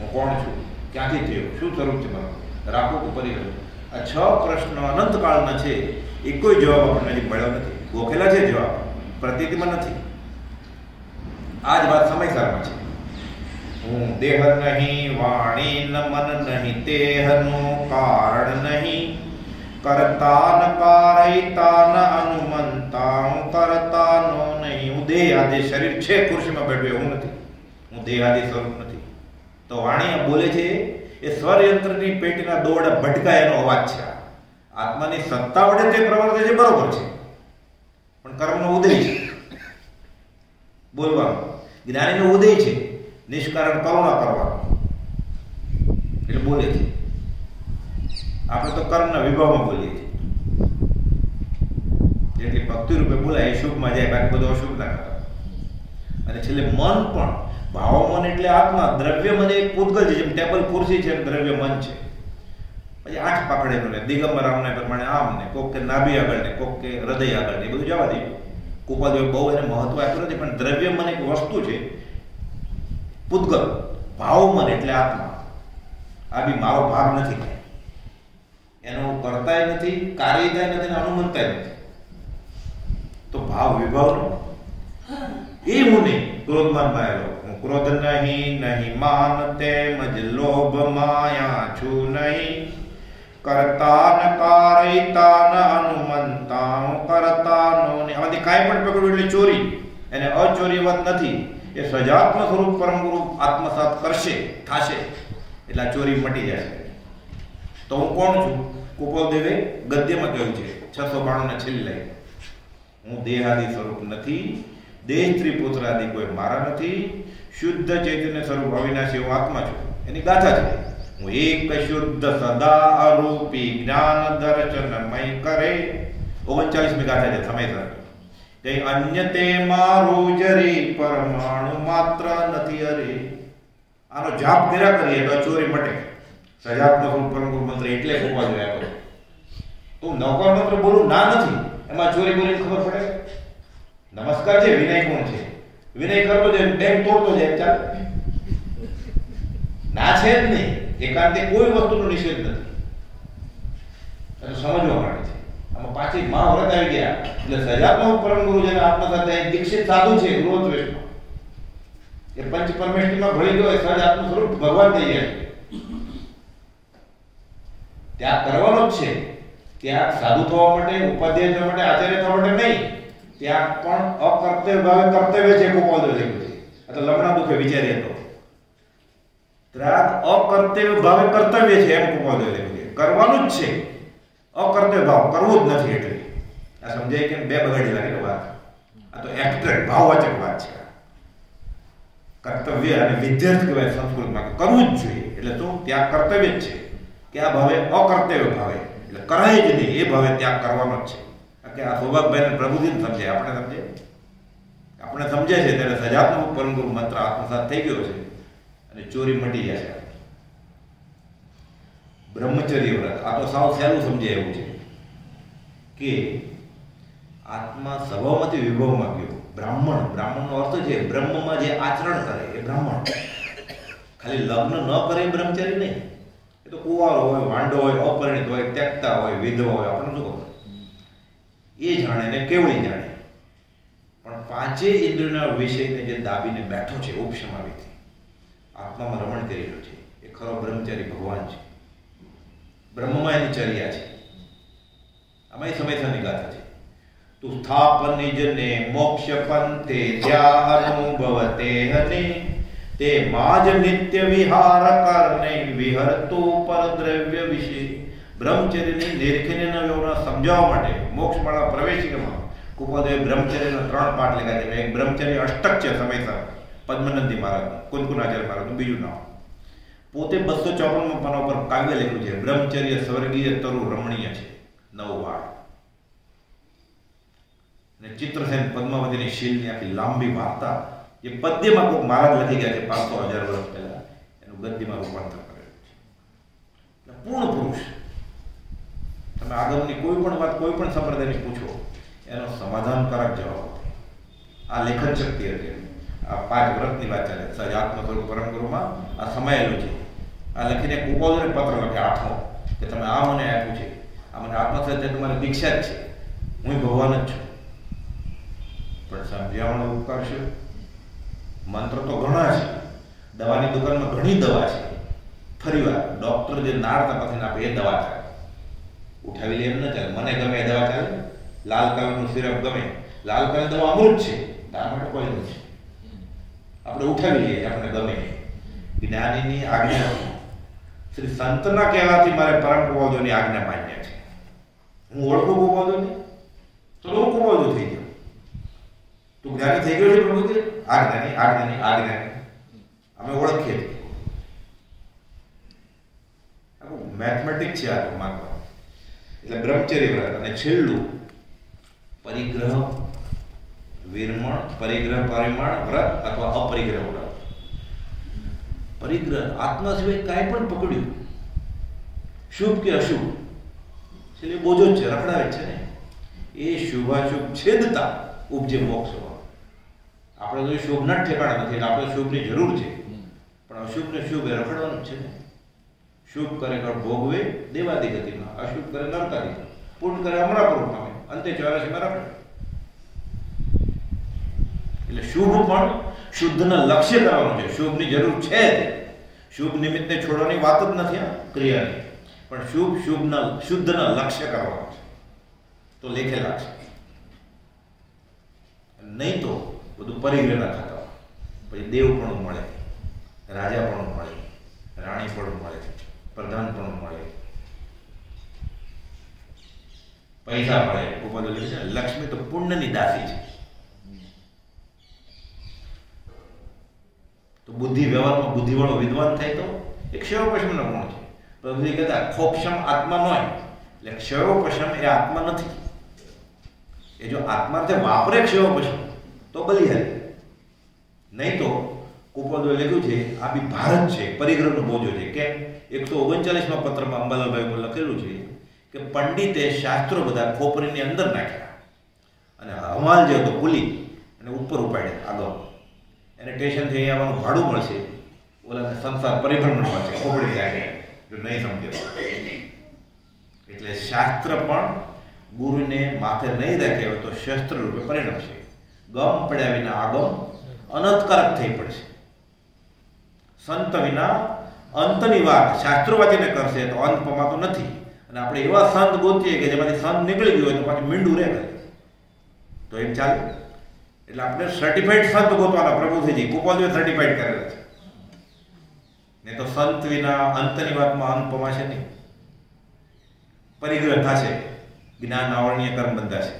હું કોણ છું ક્યાંથી થયો? શું સ્વરૂપ છે મારું? રાખો કે પરિહરવું આ છ પ્રશ્નો અનંતકાળના છે. એ કોઈ જવાબ આપણને હજી મળ્યો નથી. ગોખેલા છે જવાબ? પ્રતીતિમાં નથી. આ જ વાત સમયસારમાં છે. હું દેહ નહીં, વાણી ન મન નહીં, તેહનું કારણ નહીં. કરતા ન કારયતા ન અનુમંતા હું કરતા નો નહીં. હું દેહ આદિ શરીર છે, ખુરશીમાં બેઠો એવું નથી. હું દેહ આદિ સ્વરૂપ નથી. તો વાણી બોલે છે, એ સ્વર યંત્રની પેટીના દોરડા ભટકાય એનો અવાજ છે. આત્માની સત્તા વડે તે પ્રવર્તે છે, બરોબર છે. પણ કર્મનો ઉદય છે. બોલવાનો. જ્ઞાનીનો ઉદય છે. નિષ્કારણ કરુણા કરવાનો. એટલે બોલે છે. આપણે તો કર્મના વિભાવમાં બોલીએ છીએ. એટલે ભક્તિ રૂપે બોલાય, એ શુભમાં જાય, બાકી બધું અશુભ ના કરે અને છેલ્લે મન પણ ભાવ મન એટલે આત્મા દ્રવ્ય મન એક પૂતગલ છે, જેમ ટેબલ ખુરશી છે દ્રવ્ય મન છે. પછી આંખ પાકડેલું ને દિગંબર આમને પ્રમાણે આમ ને કોક કે નાભી આગળ ને કોક કે હૃદય આગળ ને બધું જવા દે. કુપાદેવ બહુ એને મહત્વ આપ્યું નથી, પણ દ્રવ્ય મન એક વસ્તુ છે, પૂતગલ ભાવ મન એટલે આત્મા. આ બી મારો ભાગ નથી. એનો કરતાય નથી કાર્યતાય નથી અનુમનતાય નથી. તો ભાવ વિભાવનો? એ હું નહીં ક્રોધમાન માયેલો હું ક્રોધ નહીં નહીં માન તેમજ લોભ માયા છું નહીં. કરતા ન કારયતા ન અનુમંતા હું કરતા નો ને આમાંથી કાંઈ પણ પકડ્યું એટલે ચોરી. એને અચોરીવત નથી. એ સજાત્મ સ્વરૂપ પરમ ગુરુ આત્મસાત કરશે, થાશે. એટલે આ ચોરી મટી જશે તો હું કોણ છું? કુપોદેવે ગદ્યમાં કહ્યું છે, છસો બાણું છેલ્લે. હું દેહાદી સ્વરૂપ નથી. દેહ સ્ત્રી પુત્ર આદિ કોઈ મારા નથી. શુદ્ધ ચૈતન્ય સ્વરૂપ અવિનાશી હું આત્મા છું. એની ગાથા છે. હું એક શુદ્ધ સદા અરૂપી જ્ઞાન દર્શનમય કરે. ઓગણચાલીસમી ગાથા છે સમયસર. કઈ અન્ય તે મારું જરી પરમાણુ માત્ર નથી અરે. આનો જાપ કર્યા કરીએ તો ચોરી મટે. સજાત્મક પરમગુરુ મંત્ર એટલે હોવા તો તું નવકાર મંત્ર બોલું ના નથી. એમાં ચોરી બોલી ખબર પડે? નમસ્કાર છે, વિનય કોણ છે? વિનય કરવો જોઈએ બેંક તોડતો જાય, ચાલ. ના છે જ નહીં એકાંતે કોઈ વસ્તુનો નિષેધ નથી. એટલે સમજવા માટે છે. આમાં પાછી મા વ્રત આવી ગયા. એટલે સજાત્મક પરમ ગુરુ જેને સાથે દીક્ષિત સાધુ છે ગૃહ દ્વેષમાં એ પંચ પરમેષ્ઠીમાં ભળી ગયો સહજ આત્મ સ્વરૂપ ભગવાન થઈ જાય ત્યાગ કરવાનો જ છે. ત્યાગ સાધુ થવા માટે, ઉપાધ્યાય થવા માટે, આચાર્ય થવા માટે નહીં. ત્યાગ પણ અકર્તવ્ય ભાવે કર્તવ્ય છે ગોપાલ લખ્યું છે એટલે લમણા દુખે વિચારીએ તો ત્યાગ અકર્તવ્ય ભાવે કર્તવ્ય છે એમ ગોપાલ લખ્યું છે કરવાનું જ છે અકર્તવ્ય ભાવ કરવું જ નથી એટલે આ સમજાય કે બે બગાડી લાગે વાત આ તો એબ્સ્ટ્રેક્ટ ભાવવાચક વાત છે કર્તવ્ય અને વિદ્યાર્થી કહેવાય સંસ્કૃતમાં કરવું જ જોઈએ એટલે શું ત્યાગ કર્તવ્ય જ છે કે આ ભાવે અકર્તવ્ય ભાવે એટલે કરાય જ નહીં એ ભાવે ત્યાગ કરવાનો જ છે કે આ સૌભાગભાઈને પ્રભુજીને સમજે, આપણે સમજે? આપણે સમજે છે, ત્યારે સજાત્મક પરંતુ મંત્ર આત્મસાત થઈ ગયો છે અને ચોરી મટી જાય છે. બ્રહ્મચર્ય વ્રત. આ તો સાવ સહેલું સમજે એવું છે કે આત્મા સ્વભાવમાંથી વિભવમાં ગયો. બ્રાહ્મણ. બ્રાહ્મણનો અર્થ છે બ્રહ્મમાં જે આચરણ કરે એ બ્રાહ્મણ. ખાલી લગ્ન ન કરે બ્રહ્મચારી નહીં. એ તો કુંવારો હોય, વાંડો હોય, અપરિણિત હોય, ત્યક્તા હોય, વિધવા હોય આપણે શું ખબર? એ જાણે ને કેવળી જાણે. પણ પાંચે ઇન્દ્રના વિષયને જે દાબીને બેઠો છે ઉપશમાવીથી આત્મામાં રમણ કરી રહ્યો છે. એ ખરો બ્રહ્મચારી ભગવાન છે. બ્રહ્મમાં એની ચર્યા છે. આમાં એ સમયસરની ગાથા છે. તું સ્થાપન નિજને મોક્ષ પંથે જ્યાં અનુભવતે હને. તે માજ નિત્ય વિહાર કરને વિહરતો પર દ્રવ્ય વિશે. બ્રહ્મચર્યની વ્યવહાર સમજાવવા માટે મોક્ષમાળા પ્રવેશિકામાં કુપોદેવ બ્રહ્મચર્યના ત્રણ પાઠ લખ્યા છે. એક બ્રહ્મચર્ય અષ્ટક છે સમયસર. પદ્મનંદી મહારાજનું કુનકુનાચાર્ય મહારાજનું બીજું નામ. પોતે બસો ચોપનમાં પાના ઉપર કાવ્ય લખ્યું છે. બ્રહ્મચર્ય સ્વર્ગીય તરુ રમણીય છે. નવું વાળ. અને ચિત્રસેન પદ્માવતીની શીલની આખી લાંબી વાર્તા જે પદ્યમાં કોઈ મહારાજ લખી ગયા છે પાંચસો હજાર વર્ષ પહેલા. એનું ગદ્યમાં રૂપાંતર કરેલું છે. પૂર્ણ પુરુષ. તમે આગળની કોઈ પણ વાત, કોઈ પણ સંપ્રદાયને પૂછો, એનો સમાધાનકારક જવાબ આ લેખન શક્તિ હતી આ પાંચ વ્રતની વાત ચાલે સહજ આત્મસ્વરૂપ પરમ ગુરુમાં આ સમાયેલું છે. આ લખીને કુપોદરે પત્ર લખે, આઠમો, કે તમે આ મને આપ્યું છે. આ મને આત્મસત્ય તમારી દીક્ષા જ છે. હું ભગવાન જ છું. પણ સમજાવવાનો ઉપકાર છે? મંત્ર તો ઘણા છે. દવાની દુકાનમાં ઘણી દવા છે. ફરી વાર ડોક્ટર જે નાર તપાસીને આપે એ દવા થાય. ઉઠાવી લે એમ ન ચાલે. મને ગમે દવા ચાલે. લાલ કલરનું સિરપ ગમે. લાલ કલર દવા અમૃત છે. તારા માટે કોઈ નથી. આપણે ઉઠાવી લઈએ આપણે ગમે. જ્ઞાનીની આજ્ઞા શ્રી સંતના કહેવાથી મારે પરમ કુવાદોની આજ્ઞા માન્ય છે. હું ઓળખું કુવાદોને તો હું કુવાદો થઈ ગયો. તું જ્ઞાની થઈ ગયો છે પ્રભુજી આજ્ઞાની આજ્ઞાની આજ્ઞાની. અમે ઓળખીએ મેથમેટિક્સ મેથમેટિક છે આ માનવા એટલે બ્રહ્મચર્ય વ્રત અને છેલ્લું પરિગ્રહ વિરમણ પરિગ્રહ પરિમાણ વ્રત અથવા અપરિગ્રહ વ્રત. પરિગ્રહ આત્મા સિવાય કાંઈ પણ પકડ્યું. શુભ કે અશુભ? છેલ્લે બોજો જ છે રખડાવે છે ને? એ શુભાશુભ છેદતા ઉપજે મોક્ષ આપણે તો શુભના જ ઠેકાણા નથી એટલે આપણે શુભની જરૂર છે. પણ અશુભ ને શુભ એ રખડવાનું છે ને? શુભ કરે કર ભોગવે દેવાદી ગતિમાં અશુભ કરે નરકાદી પૂર્ણ કરે હમણાં પૂર્ણ પામે. અંતે છે રખડે એટલે શુભ પણ શુદ્ધના લક્ષ્ય કરવાનું છે. શુભની જરૂર છે શુભ નિમિત્તે છોડવાની વાત જ નથી આ ક્રિયાની પણ શુભ શુભના, શુદ્ધના લક્ષ્ય કરવાનું છે. તો લેખેલા છે. નહીં તો બધું પરિગ્રહના થતા પછી દેવ પણ મળે, રાજા પણ મળે, રાણી પણ મળે, પ્રધાન પણ મળે. પૈસા મળે ઉપર છે લક્ષ્મી તો પુણ્યની દાસી છે. તો બુદ્ધિ વ્યવહારમાં બુદ્ધિવાળો વિદ્વાન થાય તો એ ક્ષયોપશમનો ગુણ છે. પ્રભુજી કહેતા ખોક્ષમ આત્મા ન હોય, એટલે ક્ષયોપશમ એ આત્મા નથી. એ જો આત્મા તે વાપરે ક્ષયોપશમ, તો બલિહારી નહીં તો કુપોદોએ લખ્યું છે, આ બી ભારત છે, પરિગ્રહનો બોજો છે. કેમ? એકસો ઓગણચાલીસમાં પત્રમાં અંબાલાલભાઈ લખેલું છે કે પંડિતે શાસ્ત્રો બધા ખોપરીની અંદર નાખ્યા. અને હમાલ જે હતો પુલી અને ઉપર ઉપાડ્યા આગળ. એને સ્ટેશનથી અહીંયા આવવાનું ભાડું મળશે. ઓલા સંસાર પરિભ્રમણ મળશે ખોપડી લાગે જો નહીં સમજે એટલે શાસ્ત્ર પણ ગુરુને માથે નહીં રાખે તો શસ્ત્ર રૂપે પરિણમશે ગમ પડ્યા વિના આગમ અનંતકારક થઈ પડશે. સંત વિના અંતની વાત શાસ્ત્રો વાંચીને કરશે તો અંત પમાતો નથી. અને આપણે એવા સંત ગોતીએ કે જેમાંથી સંત નીકળી ગયો હોય તો પાછું મીંડું રહે તો એમ ચાલે. એટલે આપણે સર્ટિફાઈડ સંત ગોતવાના પ્રભુજીજી કુપાલજીએ સર્ટિફાઈડ કરેલા છે. ને તો સંત વિના અંતની વાતમાં અંત પમાશે નહીં. પરિગ્રહ થશે. જ્ઞાન આવરણીય કર્મ બંધાશે.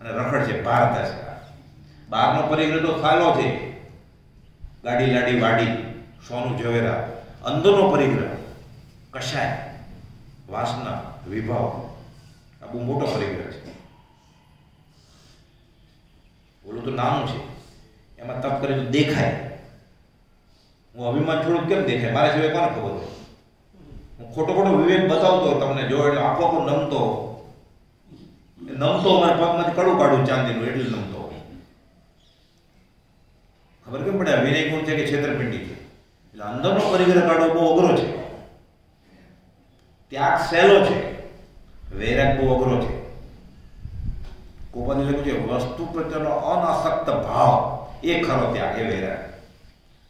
અને રખડ છે બહાર થશે. બહારનો પરિગ્રહ તો ખાલો છે. ગાડી લાડી વાડી, સોનું ઝવેરા. અંદરનો પરિગ્રહ, કશાય, વાસના. વિભાવ. આ બહુ મોટો પરિગ્રહ છે. ઓલું તો નાનું છે. એમાં તપ કરે તો દેખાય. હું અભિમાન થોડું કેમ દેખાય? મારા સિવાય કોને ખબર હોય? હું ખોટો ખોટો વિવેક બતાવતો તમને, જો એટલે આખો આખો નમતો નમતો મારા પગમાંથી કડું કાઢું ચાંદીનું, એટલે નમતો ખબર કેમ પડે? વિનય ગુણ છે કે છેતરપિંડી છે? એટલે અંદરનો પરિગ્રહ કાઢવો બહુ અઘરો છે. ત્યાગ સહેલો છે. વૈરાગ બહુ અઘરો છે. કોપાની લખ્યું છે, વસ્તુ પ્રત્યેનો અનાસક્ત ભાવ એ ખરો ત્યાગ, એ વૈરાગ.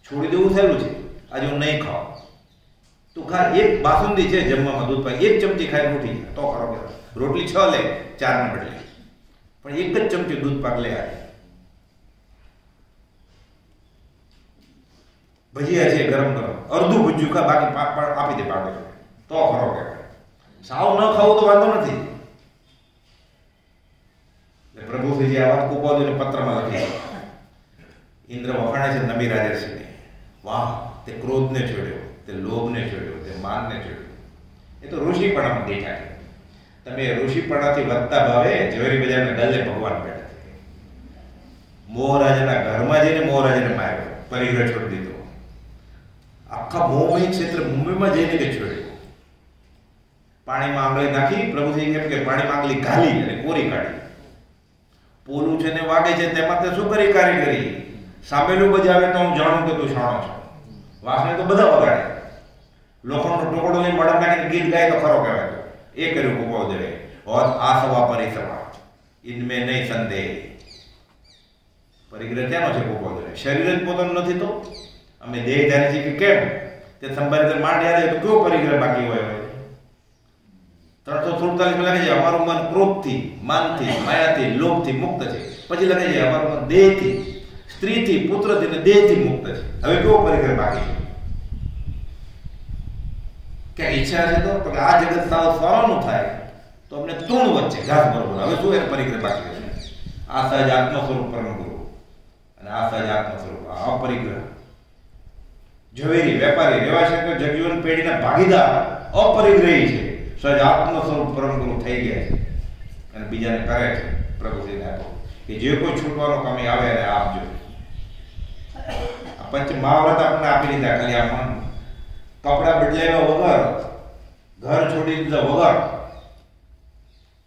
છોડી દેવું થયેલું છે. આજે હું નહીં ખાવ તું ખા એક બાસુંદી છે જમવામાં દૂધ પાક એક ચમચી ખાઈ રોટી તો ખરો કે રોટલી છ લે ચાર ને બદલે. પણ એક જ ચમચી દૂધ પાક લે આજે. ભજીયા છે ગરમ ગરમ. અડધું ભૂજ્યું ખા, બાકી આપી દે પાડે તો ખરો કે સાવ ન ખાવું તો વાંધો નથી. એટલે પ્રભુજી આ વાત કુપોદીને પત્રમાં લખી ઇન્દ્ર વખાણે છે નબી રાજર્ષિને. વાહ, તે ક્રોધને છોડ્યો, તે લોભને છોડ્યો, તે માનને છોડ્યો. એ તો ઋષિપણામાં દેખા છે. તમે ઋષિપણાથી વધતા ભાવે ઝવેરી બજારના ગલ્લે ભગવાન બેઠા મોહરાજાના ઘરમાં જઈને મોહરાજાને માર્યો પરિગ્રહ છોડી દીધો. આખા મોહમય ક્ષેત્ર મુંબઈમાં જઈને કે છોડ્યો. પાણીમાં આંગળી નાખી પ્રભુજી કેમ કે પાણીમાં આંગળી ઘાલી અને કોરી કાઢી. પોલું છે ને વાગે છે તેમાં તે શું કરી કારીગરી સામેલું બજાવે તો હું જાણું કે તું શાણો છો. વાસણે તો બધા વગાડે. લોખંડનો ટુકડો લઈને મડમ નાખીને ગીત ગાય તો ખરો કહેવાય. એ કર્યું ગોપાલ દેવે હોત આ સવા પરિસવા ઇનમે નહીં સંદેહ. પરિગ્રહ ક્યાંનો છે ગોપાલ દેવે શરીર જ પોતાનું નથી તો? અમે દેહ ધ્યાન છીએ કે કેમ? તે સંભાળી માંડ યાદ તો કયો પરિગ્રહ બાકી હોય ત્રણસો સુડતાલીસ લખે છે અમારું મન ક્રોધથી, માનથી, માયાથી, લોભથી મુક્ત છે. પછી લખે છે અમારું મન દેહથી, સ્ત્રીથી, પુત્રથી અને દેહથી મુક્ત છે. હવે કેવો પરિગ્રહ બાકી છે કે ઈચ્છા છે તો, પણ આ જગત સાવ સ્વરનું થાય, તો અમને તુણ વચ્ચે ઘાસ બરોબર હવે શું એને પરિગ્રહ બાકી છે? આ સહજ આત્મ સ્વરૂપ પરમ ગુરુ. અને આ સહજ આત્મ સ્વરૂપ આ પરિગ્રહ ઝવેરી, વેપારી રેવાશંકર જગજીવન પેઢીના ભાગીદાર અપરિગ્રહી છે. સહજ આત્મ સ્વરૂપ પરમ ગુરુ થઈ ગયા છે. અને બીજાને કરે છે, પ્રભુજીને આપો. કે જે કોઈ છૂટવાનો કમી આવે એને આપજો. પંચ મહાવ્રત આપણને આપી દીધા ખાલી મન કપડા બદલાવ્યા વગર, ઘર છોડી દીધા વગર,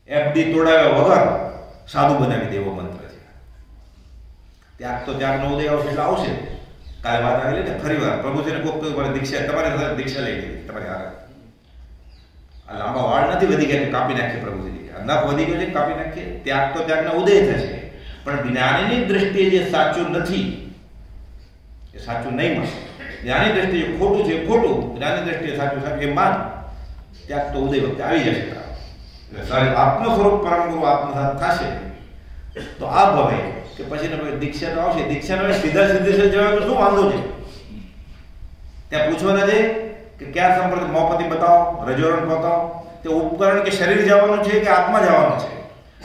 એફડી તોડાવ્યા વગર સાદું બનાવી દેવો મંત્ર છે. ત્યાગ તો ત્યાગનો ઉદય આવશે એટલે આવશે. કાલે વાત આવેલી ને ફરી વાર પ્રભુજીને કોક કોઈ દીક્ષા, તમારે દીક્ષા લઈ લીધી, તમારી હારે. આ લાંબા વાળ નથી વધી ગયા કાપી નાખીએ પ્રભુજી. અંદાજ વધી ગયો છે કાપી નાખીએ? ત્યાગ તો ત્યાગનો ઉદય થશે. પણ જ્ઞાનીની દ્રષ્ટિએ જે સાચું નથી, એ સાચું નહીં મળે જ્ઞાની દ્રષ્ટિએ ખોટું છે ખોટું જ્ઞાની દ્રષ્ટિએ સાચું સાચું એ માન. ત્યાગ તો ઉદય વખતે આવી જશે. એટલે આત્મ સ્વરૂપ પરમ ગુરુ આત્મસાત થશે. તો આ ભવે કે પછી દીક્ષા તો આવશે. દીક્ષા સીધા સિદ્ધેશ્વર જવાનું શું વાંધો છે? ત્યાં પૂછવાના છે કે ક્યાં સંપર્ક મોપતિ બતાવો, રજોરણ બતાવો તે ઉપકરણ કે શરીર જવાનું છે કે આત્મા જવાનું છે?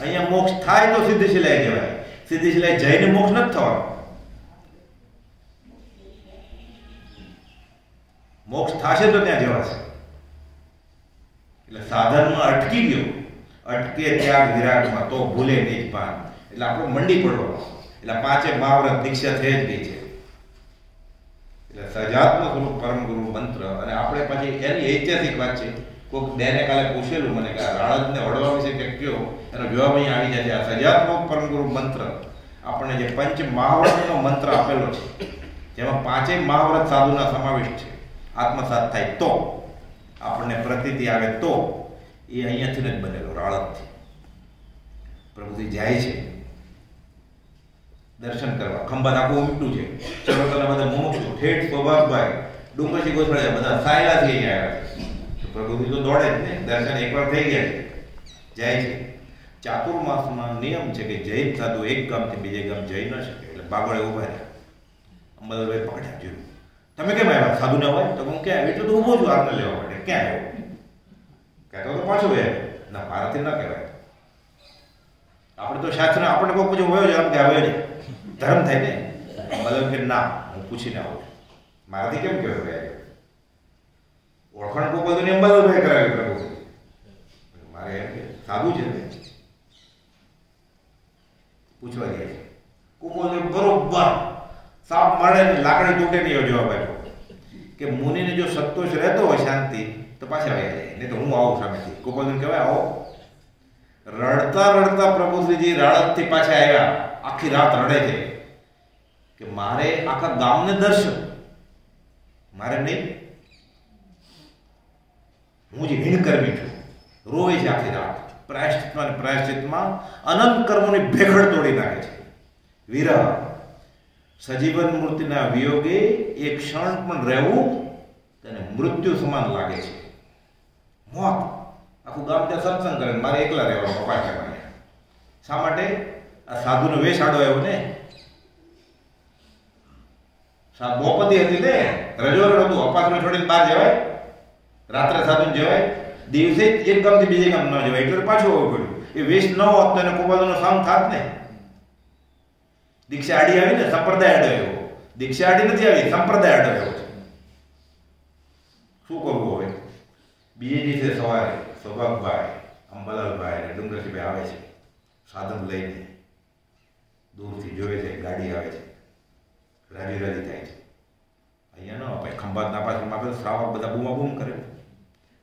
અહીંયા મોક્ષ થાય તો સિદ્ધ શિલાય કહેવાય. સિદ્ધ શિલાય જઈને મોક્ષ નથી થવાનો. મોક્ષ થશે તો ત્યાં જવાશે. એટલે સાધનમાં અટકી ગયો. અટકે ત્યાગ વિરાગમાં તો ભૂલે નહીં પાન. એટલે આપણો મંડી પડવાનું. એટલે પાંચે મહાવ્રત દીક્ષા થઈ જ ગઈ છે. એટલે સજાત્મ ગુરુ પરમ ગુરુ મંત્ર. અને આપણે પછી એની ઐતિહાસિક વાત છે. કોઈક બેને કાલે પૂછેલું મને કે રાળજને વડવા વિશે કે કયો. એનો જવાબ અહીંયા આવી જાય છે. આ સજાત્મ પરમ ગુરુ મંત્ર આપણને જે પંચ મહાવ્રતનો મંત્ર આપેલો છે, જેમાં પાંચેય મહાવ્રત સાધુના સમાવેશ છે. આત્મસાત થાય તો, આપણને પ્રતીતિ આવે તો, એ અહીંયાથી જ બનેલો રાળતથી પ્રભુથી જાય છે. દર્શન કરવા. ખંભાત આખું ઉમટું છે. ચરોતરના બધા મુમુક્ષુ ઠેઠ સ્વભાવભાઈ ડુંગરજી ગોસળિયા બધા સાયલાથી અહીંયા આવ્યા છે. તો પ્રભુજી તો દોડે જ ને. દર્શન એકવાર થઈ ગયા છે. જાય છે. ચાતુર્માસમાં નિયમ છે કે જૈન સાધુ એક ગામથી બીજે ગામ જઈ ન શકે. એટલે બાગળે ઊભા રહ્યા. અંબાલાલભાઈ પકડ્યા, જોયું. તમે કેમ આવ્યા? સાધુ ના હોય? તો હું ક્યાં? આવ્યો? તો ઊભો છું આપને લેવા માટે. ક્યાં આવ્યો? કહેતો તો પાછો આવ્યો ના, મારાથી ના કહેવાય. આપણે તો શાસ્ત્ર આપણને કોઈ પૂછ્યું હોય જ આમ કે આવે ને ધર્મ થઈને મતલબ કે ના હું પૂછીને આવું મારાથી કેમ કહેવાય ભાઈ? ઓળખાણ કોઈ બધું અંબાલાલભાઈ કરાવી પ્રભુ. મારે એમ કે સાદું છે પૂછવા ગયા છે. કુપોલે બરોબર સાપ મળે લાકડી તૂટે નહીં જવાબ આપ્યો. કે મુનિને જો સંતોષ રહેતો હોય શાંતિ, તો પાછા આવી જાય. નહીં તો હું આવું સામેથી. કુપોલને કહેવાય, આવો. રડતા રડતા પ્રભુશ્રીજી રાળતથી પાછા આવ્યા. આખી રાત રડે છે કે મારે આખા ગામને દર્શન. મારે નહીં. હું જે હિણ કરવી છું. રોવે છે આખી રાત. પ્રાયશ્ચિતમાં અને પ્રાયશ્ચિતમાં અનંત કર્મોની ભેખડ તોડી નાખે છે. વિરહ. સજીવન મૂર્તિના વિયોગે એક ક્ષણ પણ રહેવું તેને મૃત્યુ સમાન લાગે છે. મોત. આખું ગામ ત્યાં સત્સંગ કરે મારે એકલા રહેવાનું પાછા શા માટે? આ સાધુનો વેશ આડો આવ્યો ને. સા હતી ને રજોરણ હતું અપાસમાં છોડીને બહાર જવાય, રાત્રે સાધુ જવાય, દિવસે એક ગામથી બીજે ગામ ન જવાય, એટલે પાછું આવવું પડ્યું. એ વેશ ન હોત તો એને કોબાદોનો સામ થાત ને. દીક્ષા આડી આવી ને, સંપ્રદાય આડો આવ્યો. દીક્ષા આડી નથી આવી, સંપ્રદાય આડો આવ્યો છે. શું કરવું હવે? બીજે દિવસે સવારે સૌભાગભાઈ, અંબાલાલભાઈ અને ડુંગરજીભાઈ આવે છે, સાધન લઈને. દૂરથી જોવે છે, ગાડી આવે છે. રાજી રાજી થાય છે. અહીંયા ન અપાય. ખંભાતના પાછળ તો શ્રાવક બધા બૂમા બૂમ કરે.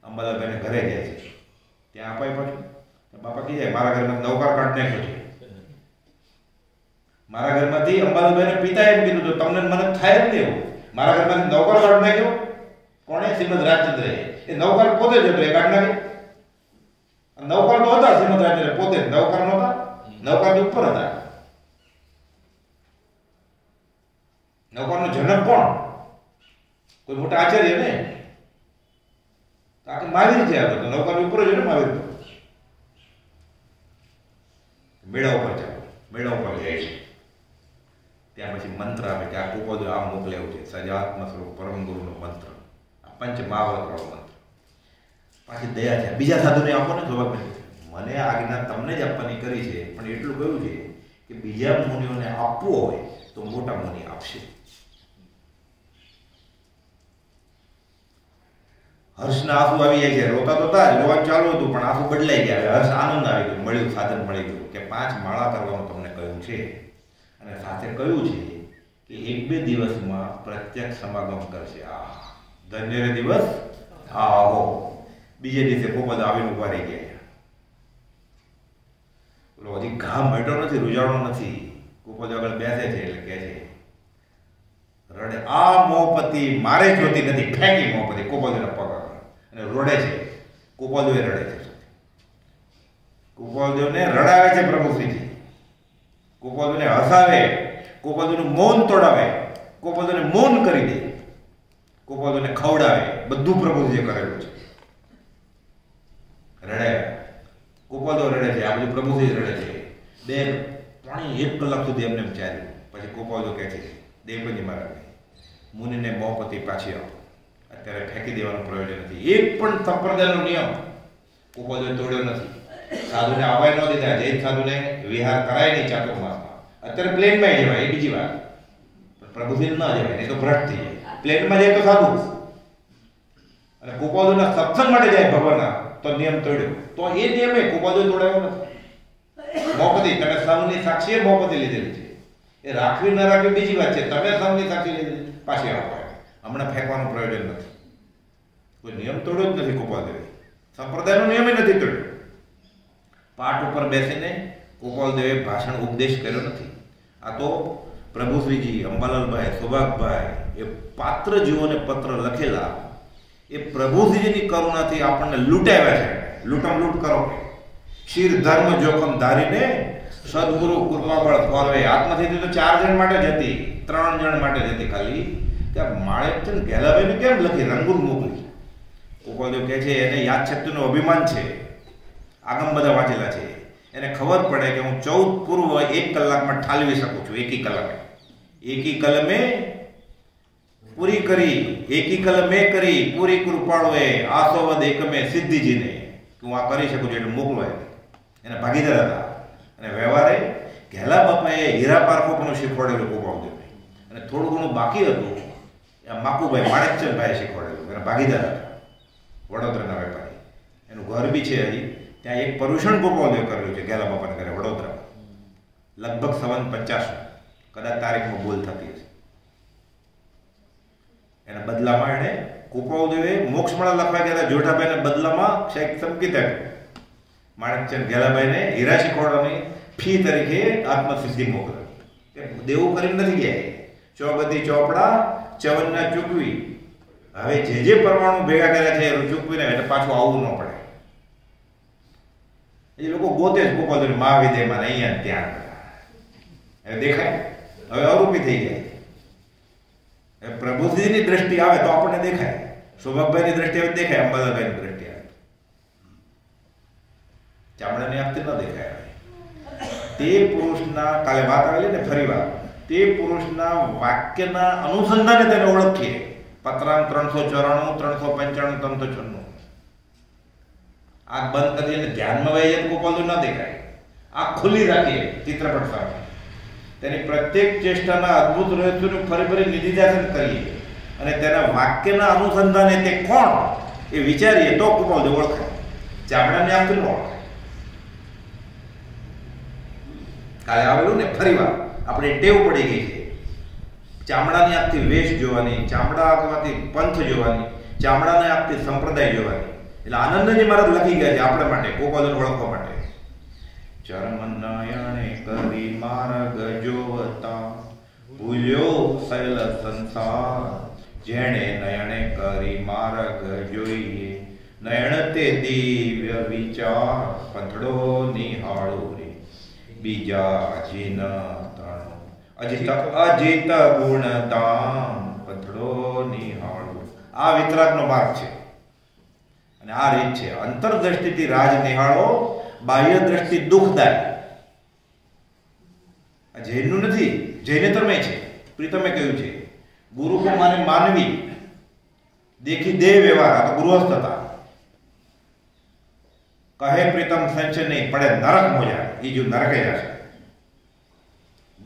અંબાલાલભાઈને ઘરે જાય છે. ત્યાં અપાય પાછું. બાપા કહી જાય, મારા ઘરમાં નવકાર કાઢ નાખ્યો છે. મારા ઘરમાંથી અંબાલાલભાઈને પિતા એમ કીધું તમને મને થાય જ નહીં મારા ઘરમાંથી નવકાર કાઢ નાખ્યો? કોણે? શ્રીમદ રાજચંદ્ર એ નવકાર પોતે જ હતો, એ કાઢ નાખે. નવકાર તો હતા શ્રીમદ રાજચંદ્ર પોતે નવકાર નહોતા. નવકાર ઉપર હતા. નવકારનો જનક કોણ? કોઈ મોટા આચાર્ય ને? તો આ કે મહાવીર છે આ નૌકાની ઉપર છે ને મહાવીર? મેળા ઉપર જાઓ મેળા ઉપર જાય છે. ત્યાં પછી મંત્ર આવે કે આ કુપોદ આમ મોકલે એવું છે. સજાત્મ સ્વરૂપ પરમ ગુરુનો મંત્ર. આ પંચ મહાવરત મંત્ર. પાછી દયા છે. બીજા સાધુને આપો ને સ્વભાવ મને આજ્ઞા તમને જ આપવાની કરી છે, પણ એટલું કહ્યું છે કે બીજા મુનિઓને આપવું હોય તો મોટા મુનિ આપશે. હર્ષના આંસુ આવી જાય છે. રોતા તો હતા જ ચાલુ હતું, પણ આંસુ બદલાઈ ગયા. હર્ષ આનંદ આવી ગયો. મળ્યું સાધન મળી ગયું. કે પાંચ માળા કરવાનું તમને કહ્યું છે. અને સાથે કહ્યું છે કે એક બે દિવસમાં પ્રત્યક્ષ સમાગમ કરશે. આ ધન્ય દિવસ. આહો. બીજે દિવસે ખૂબ જ આવીને ઊભા રહી ગયા પેલો હજી ઘા મેટો નથી, રૂજાણો નથી. કુપદ આગળ બેસે છે એટલે કહે છે, રડે આ મોપતિ, મારે જોતી નથી. ફેંકી મોપતિ. કુપદના પગ આગળ અને રોડે છે. કુપદોએ રડે છે. ગોપાલદેવને રડાવે છે પ્રભુશ્રીજી ગોપાલદેવને હસાવે. ગોપાલદેવનું મૌન તોડાવે. ગોપાલદેવને મૌન કરી દે. ગોપાલદેવને ખવડાવે. બધું પ્રભુજીએ કરેલું છે. રડે. ગોપાલદેવ રડે છે. આ બધું પ્રભુજી રડે છે. બે પાણી એક કલાક સુધી એમને વિચાર્યું પછી ગોપાલદેવ કહે છે દેવજી મારા મુનિને મોપતિ પાછી આવો. અત્યારે ફેંકી દેવાનું પ્રયોજન નથી. એક પણ સંપ્રદાયનો નિયમ. કુપદોએ તોડ્યો નથી. સાધુને આવાય ન દીધા. જૈન સાધુને વિહાર કરાય નહીં ચાતુર્માસમાં અત્યારે પ્લેનમાં જવાય, એ બીજી વાત. પ્રભુજી ન જવાય નહીં તો ભ્રષ્ટ થઈ જાય. પ્લેનમાં જાય તો સાધુ. અને કુપાદુના સત્સંગ માટે જાય ભગવાનના. તો નિયમ તોડ્યો. તો એ નિયમે કુપાદુ તોડાયો નથી. મોપતી તમે સૌની સાક્ષીએ મોપતી લીધેલી છે. એ રાખવી ન રાખવી બીજી વાત છે. તમે સૌની સાક્ષી લીધેલી પાછી આવો. હમણાં ફેંકવાનું પ્રયોજન નથી. કોઈ નિયમ તોડ્યો જ નથી કુપાલદેવે સંપ્રદાયનો નિયમ નથી તોડ્યો. પાઠ ઉપર બેસીને ગોપાલદેવે ભાષણ ઉપદેશ કર્યો નથી. આ તો પ્રભુશ્રીજી અંબાલાલભાઈ સુભાગભાઈ એ પાત્ર જીવોને પત્ર લખેલા એ પ્રભુશ્રીજીની કરુણાથી આપણને લૂંટાવ્યા છે. લૂંટમ લૂંટ કરો. ક્ષીર ધર્મ જોખમ ધારીને સદગુરુ કૃપાબળ ફોરવે. આત્મસિદ્ધિ તો ચાર જણ માટે જ હતી. ત્રણ જણ માટે જ હતી ખાલી. ત્યાં માણેકચંદ ગેલાભાઈને કેમ લખી રંગુલ મોકલી? ગોપાલદેવ કહે છે, એને યાદશક્તિનું અભિમાન છે. આગમ બધા વાંચેલા છે. એને ખબર પડે કે હું ચૌદ પૂર્વ એક કલાકમાં ઠાલવી શકું છું, એકી કલમે. એકી કલમે પૂરી કરી, એકી કલમે કરી, પૂરી કૃપાળોએ આસોવદ એકમે સિદ્ધિજીને. હું આ કરી શકું છું એટલે મોકલો એને ભાગીદાર હતા. અને વ્યવહારે ઘેલા બાપાએ હીરા પારખો પણ શીખવાડેલું ગોપાલદેવને અને થોડું ઘણું બાકી હતું આ માકુભાઈ માણેકચંદભાઈ શીખવાડેલું એના ભાગીદાર હતા. વડોદરાના વેપારી. એનું ઘર બી છે હજી. ત્યાં એક પરુષણ ગોપાલદેવ કરેલું છે ગેલા બાપાના ઘરે વડોદરા લગભગ સવન પચાસ કદાચ તારીખમાં ભૂલ થતી હશે. એના બદલામાં એણે કુપાવદેવે મોક્ષમાળા લખવા ગયા હતા. જોઠાભાઈને બદલામાં ક્ષેક સંકિત આપ્યું માણેકચંદ ગેલાભાઈને હીરા શીખવાડવાની ફી તરીકે આત્મસિદ્ધિ મોકલી દેવું કરીને નથી ગયા. ચોબધી ચોપડા ચવનના ચૂકવી. હવે જે જે પરમાણુ ભેગા કર્યા છે એ ચૂકવીને એટલે પાછું આવવું ન પડે. એ લોકો ગોતે જ ગોપાલ મહાવિદ્યમાં અહીંયા ત્યાં. એ દેખાય. હવે અરૂપી થઈ જાય. એ પ્રભુજીની દ્રષ્ટિ આવે તો આપણને દેખાય. સૌભાગભાઈની દ્રષ્ટિ આવે દેખાય અંબાદાભાઈની દ્રષ્ટિ આવે. ચામડાની આપતી ન દેખાય. તે પુરુષના કાલે વાત આવેલી ને ફરી વાર તે પુરુષના વાક્યના અનુસંધાને તેને ઓળખીએ. પત્રાંક ત્રણસો ચોરાણું, ત્રણસો પંચાણું, ત્રણસો છન્નું. આંખ બંધ કરીને ધ્યાનમાં વહી જાય ગોપાલ ન દેખાય. આંખ ખુલ્લી રાખીએ, ચિત્રપટ સામે. તેની પ્રત્યેક ચેષ્ટાના અદ્ભુત રહસ્યોનું ફરી ફરી નિધિધ્યાસન કરીએ. અને તેના વાક્યના અનુસંધાને તે કોણ? એ વિચારીએ તો કોપાલ ઓળખાય. ચામડાને ન ઓળખાય. કાલે આવેલું ને ફરી વાર. આપણે ટેવ પડી ગઈ છે. ચામડાની આંખથી વેશ જોવાની, ચામડા આંખમાંથી પંથ જોવાની, ચામડાને આંખથી સંપ્રદાય જોવાની. એટલે આનંદજી મહારાજ લખી ગયા છે આપણે માટે, ગોપાલને ઓળખવા માટે. ચરમ નયણે કરી માર્ગ જોવતા, ભૂલ્યો શૈલ સંસાર. જેણે નયણે કરી માર્ગ જોઈએ, નયણ તે દિવ્ય વિચાર, પથડો નિહાળો રે. બીજા જીન અજિત. અજિત. ગુણતામ પથડો નિહાળો. આ વિતરાગનો માર્ગ છે. અને આ રીત છે. અંતરદ્રષ્ટિથી રાજ નિહાળો બાહ્ય દ્રષ્ટિ દુઃખદાય જૈનનું નથી તમે છે. પ્રીતમે કહ્યું છે. ગુરુ કો માને માનવી, દેખી દેહ વ્યવહાર, આ તો ગૃહસ્થ હતા. કહે પ્રીતમ, સંચય નહીં, પડે નરક મોજા એ જો નરકે જશે.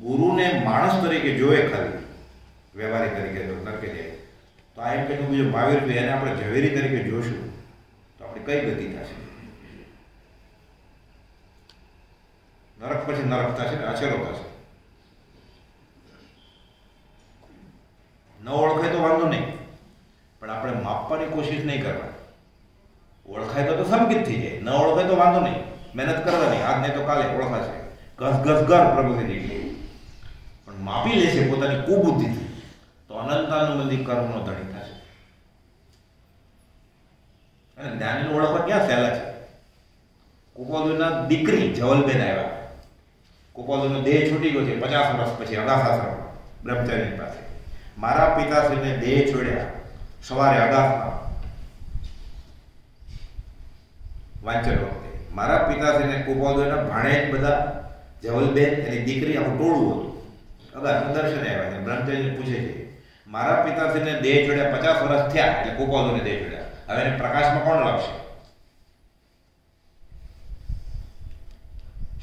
ગુરુને માણસ તરીકે જોવે ખરી વ્યવહારિક તરીકે તો નરકે જાય તો આ એમ કે બીજો મહાવીર એને આપણે ઝવેરી તરીકે જોશું, તો આપણી કઈ ગતિ થશે? નરક પછી નરક થશે ને અછેરો થશે. ન ઓળખાય તો વાંધો નહીં, પણ આપણે માપવાની કોશિશ નહીં કરવાની. ઓળખાય તો તો સંકિત થઈ જાય, ન ઓળખાય તો વાંધો નહીં, મહેનત કરવાની, આજને તો કાલે ઓળખાશે. ઘસ ઘસ ઘર પ્રભુની માપી લેશે પોતાની કુબુદ્ધિથી. તો અનંતાનુબંધી કર્મનો ધણી થશે. અને જ્ઞાનીને ઓળખવા ક્યાં સહેલા છે? કુકોદુના દીકરી જવલબેન આવ્યા. કુકોદુનો દેહ છૂટી ગયો છે પચાસ વર્ષ પછી અગાસાશ્રમ બ્રહ્મચારી પાસે. મારા પિતાશ્રીને દેહ છોડ્યા સવારે અગાસમાં. વાંચન વખતે. મારા પિતાશ્રીને કુકોદુના ભાણે જ બધા જવલબેન એની દીકરી આખું ટોળું હતું. અગાસમાં દર્શને આવ્યા છે. બ્રહ્મચારીને પૂછે છે, મારા પિતાશ્રીને દેહ છોડ્યા પચાસ વર્ષ થયા, એટલે કુપાદુને દેહ છોડ્યા હવે એને પ્રકાશમાં કોણ લાવશે?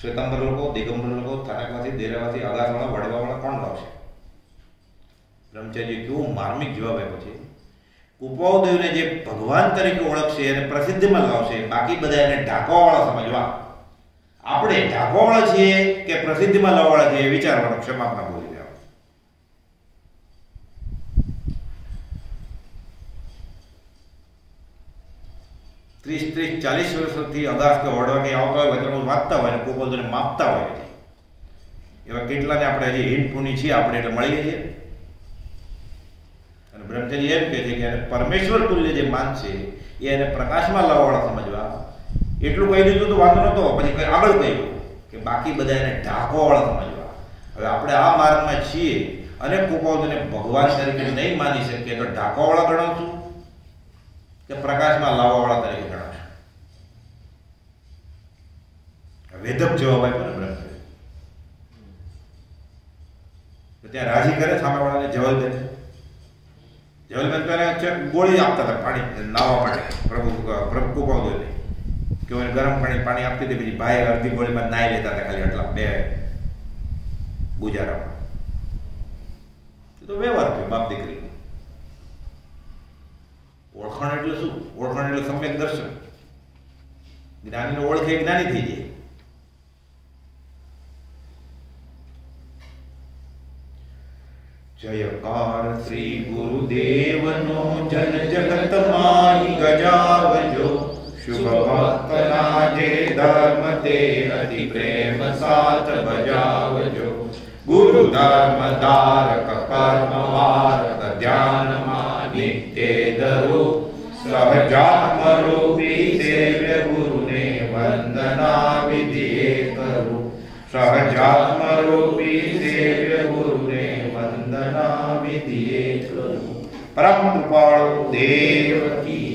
શ્વેતાંબર લોકો, દિગંબર લોકો, થાનકવાસી દેરાવાથી આગાસવાળા વડવાવાળા કોણ લાવશે? બ્રહ્મચારીએ કેવું માર્મિક જવાબ આપ્યો છે. કુપાવદેવને જે ભગવાન તરીકે ઓળખશે, એને પ્રસિદ્ધિમાં લાવશે. બાકી બધા એને ઢાંકવાવાળા સમજવા આપણે ઢાંકવાવાળા છીએ કે પ્રસિદ્ધિમાં લાવવાળા છીએ વિચારવાનું ક્ષમાપના બોલી રહ્યા ત્રીસ ત્રીસ, ચાલીસ વર્ષથી અગાસ કે આવતા હોય વચન વાંચતા હોય અને કુપાવદેવને માપતા હોય એવા કેટલાને આપણે હજી પુની છીએ, આપણે એટલે મળીએ છીએ. અને બ્રહ્મચર્ય એમ કહે છે કે પરમેશ્વર તુલ્ય જે માન છે એને પ્રકાશમાં લાવવાળા સમજવા. એટલું કહી દીધું તો વાંધો નતો, પછી આગળ કહ્યું કે બાકી બધા એને ઢાકોવાળા સમજવા હવે આપણે આ માર્ગમાં છીએ અને કુપાવતને ભગવાન તરીકે નહીં માની શકીએ, તો ઢાંકવાવાળા ગણાવશું કે પ્રકાશમાં લાવવાવાળા તરીકે ગણાવશું વેધક જવાબ આપ્યો ને બ્રહ્મચારી તો ત્યાં રાજી કરે, સામેવાળાને તો એને ગોળી આપતા હતા પાણી નાવા માટે, પ્રભુ પ્રભુ કુપાવતો નહીં કે એને ગરમ પાણી પાણી આપતી હતી, પછી ભાઈ અડધી ગોળીમાં નાઈ લેતા હતા ખાલી આટલા બે ગુજારામાં. તો વ્યવહાર થયો, બાપ દીકરી. ઓળખાણ એટલે શું? ઓળખાણ એટલે સમ્યક દર્શન. જ્ઞાનીને ઓળખે જ્ઞાની થઈ જાય. જયકાર શ્રી ગુરુદેવનો જન જગત માહી ગજાવજો. શુભ ભક્તના જે ધર્મ તે અતિ પ્રેમ સાથ બજાવજો ગુરુ ધર્મ ધારક કર્મ વારક ધ્યાનમાં નિત્ય ધરો સહજાત્મ રૂપી સેવ્ય ગુરુને વંદના વિધિએ કરો સહજાત્મ રૂપી સેવ્ય ગુરુને વંદના વિધિએ કરો પરમ કૃપાળુ દેવ કી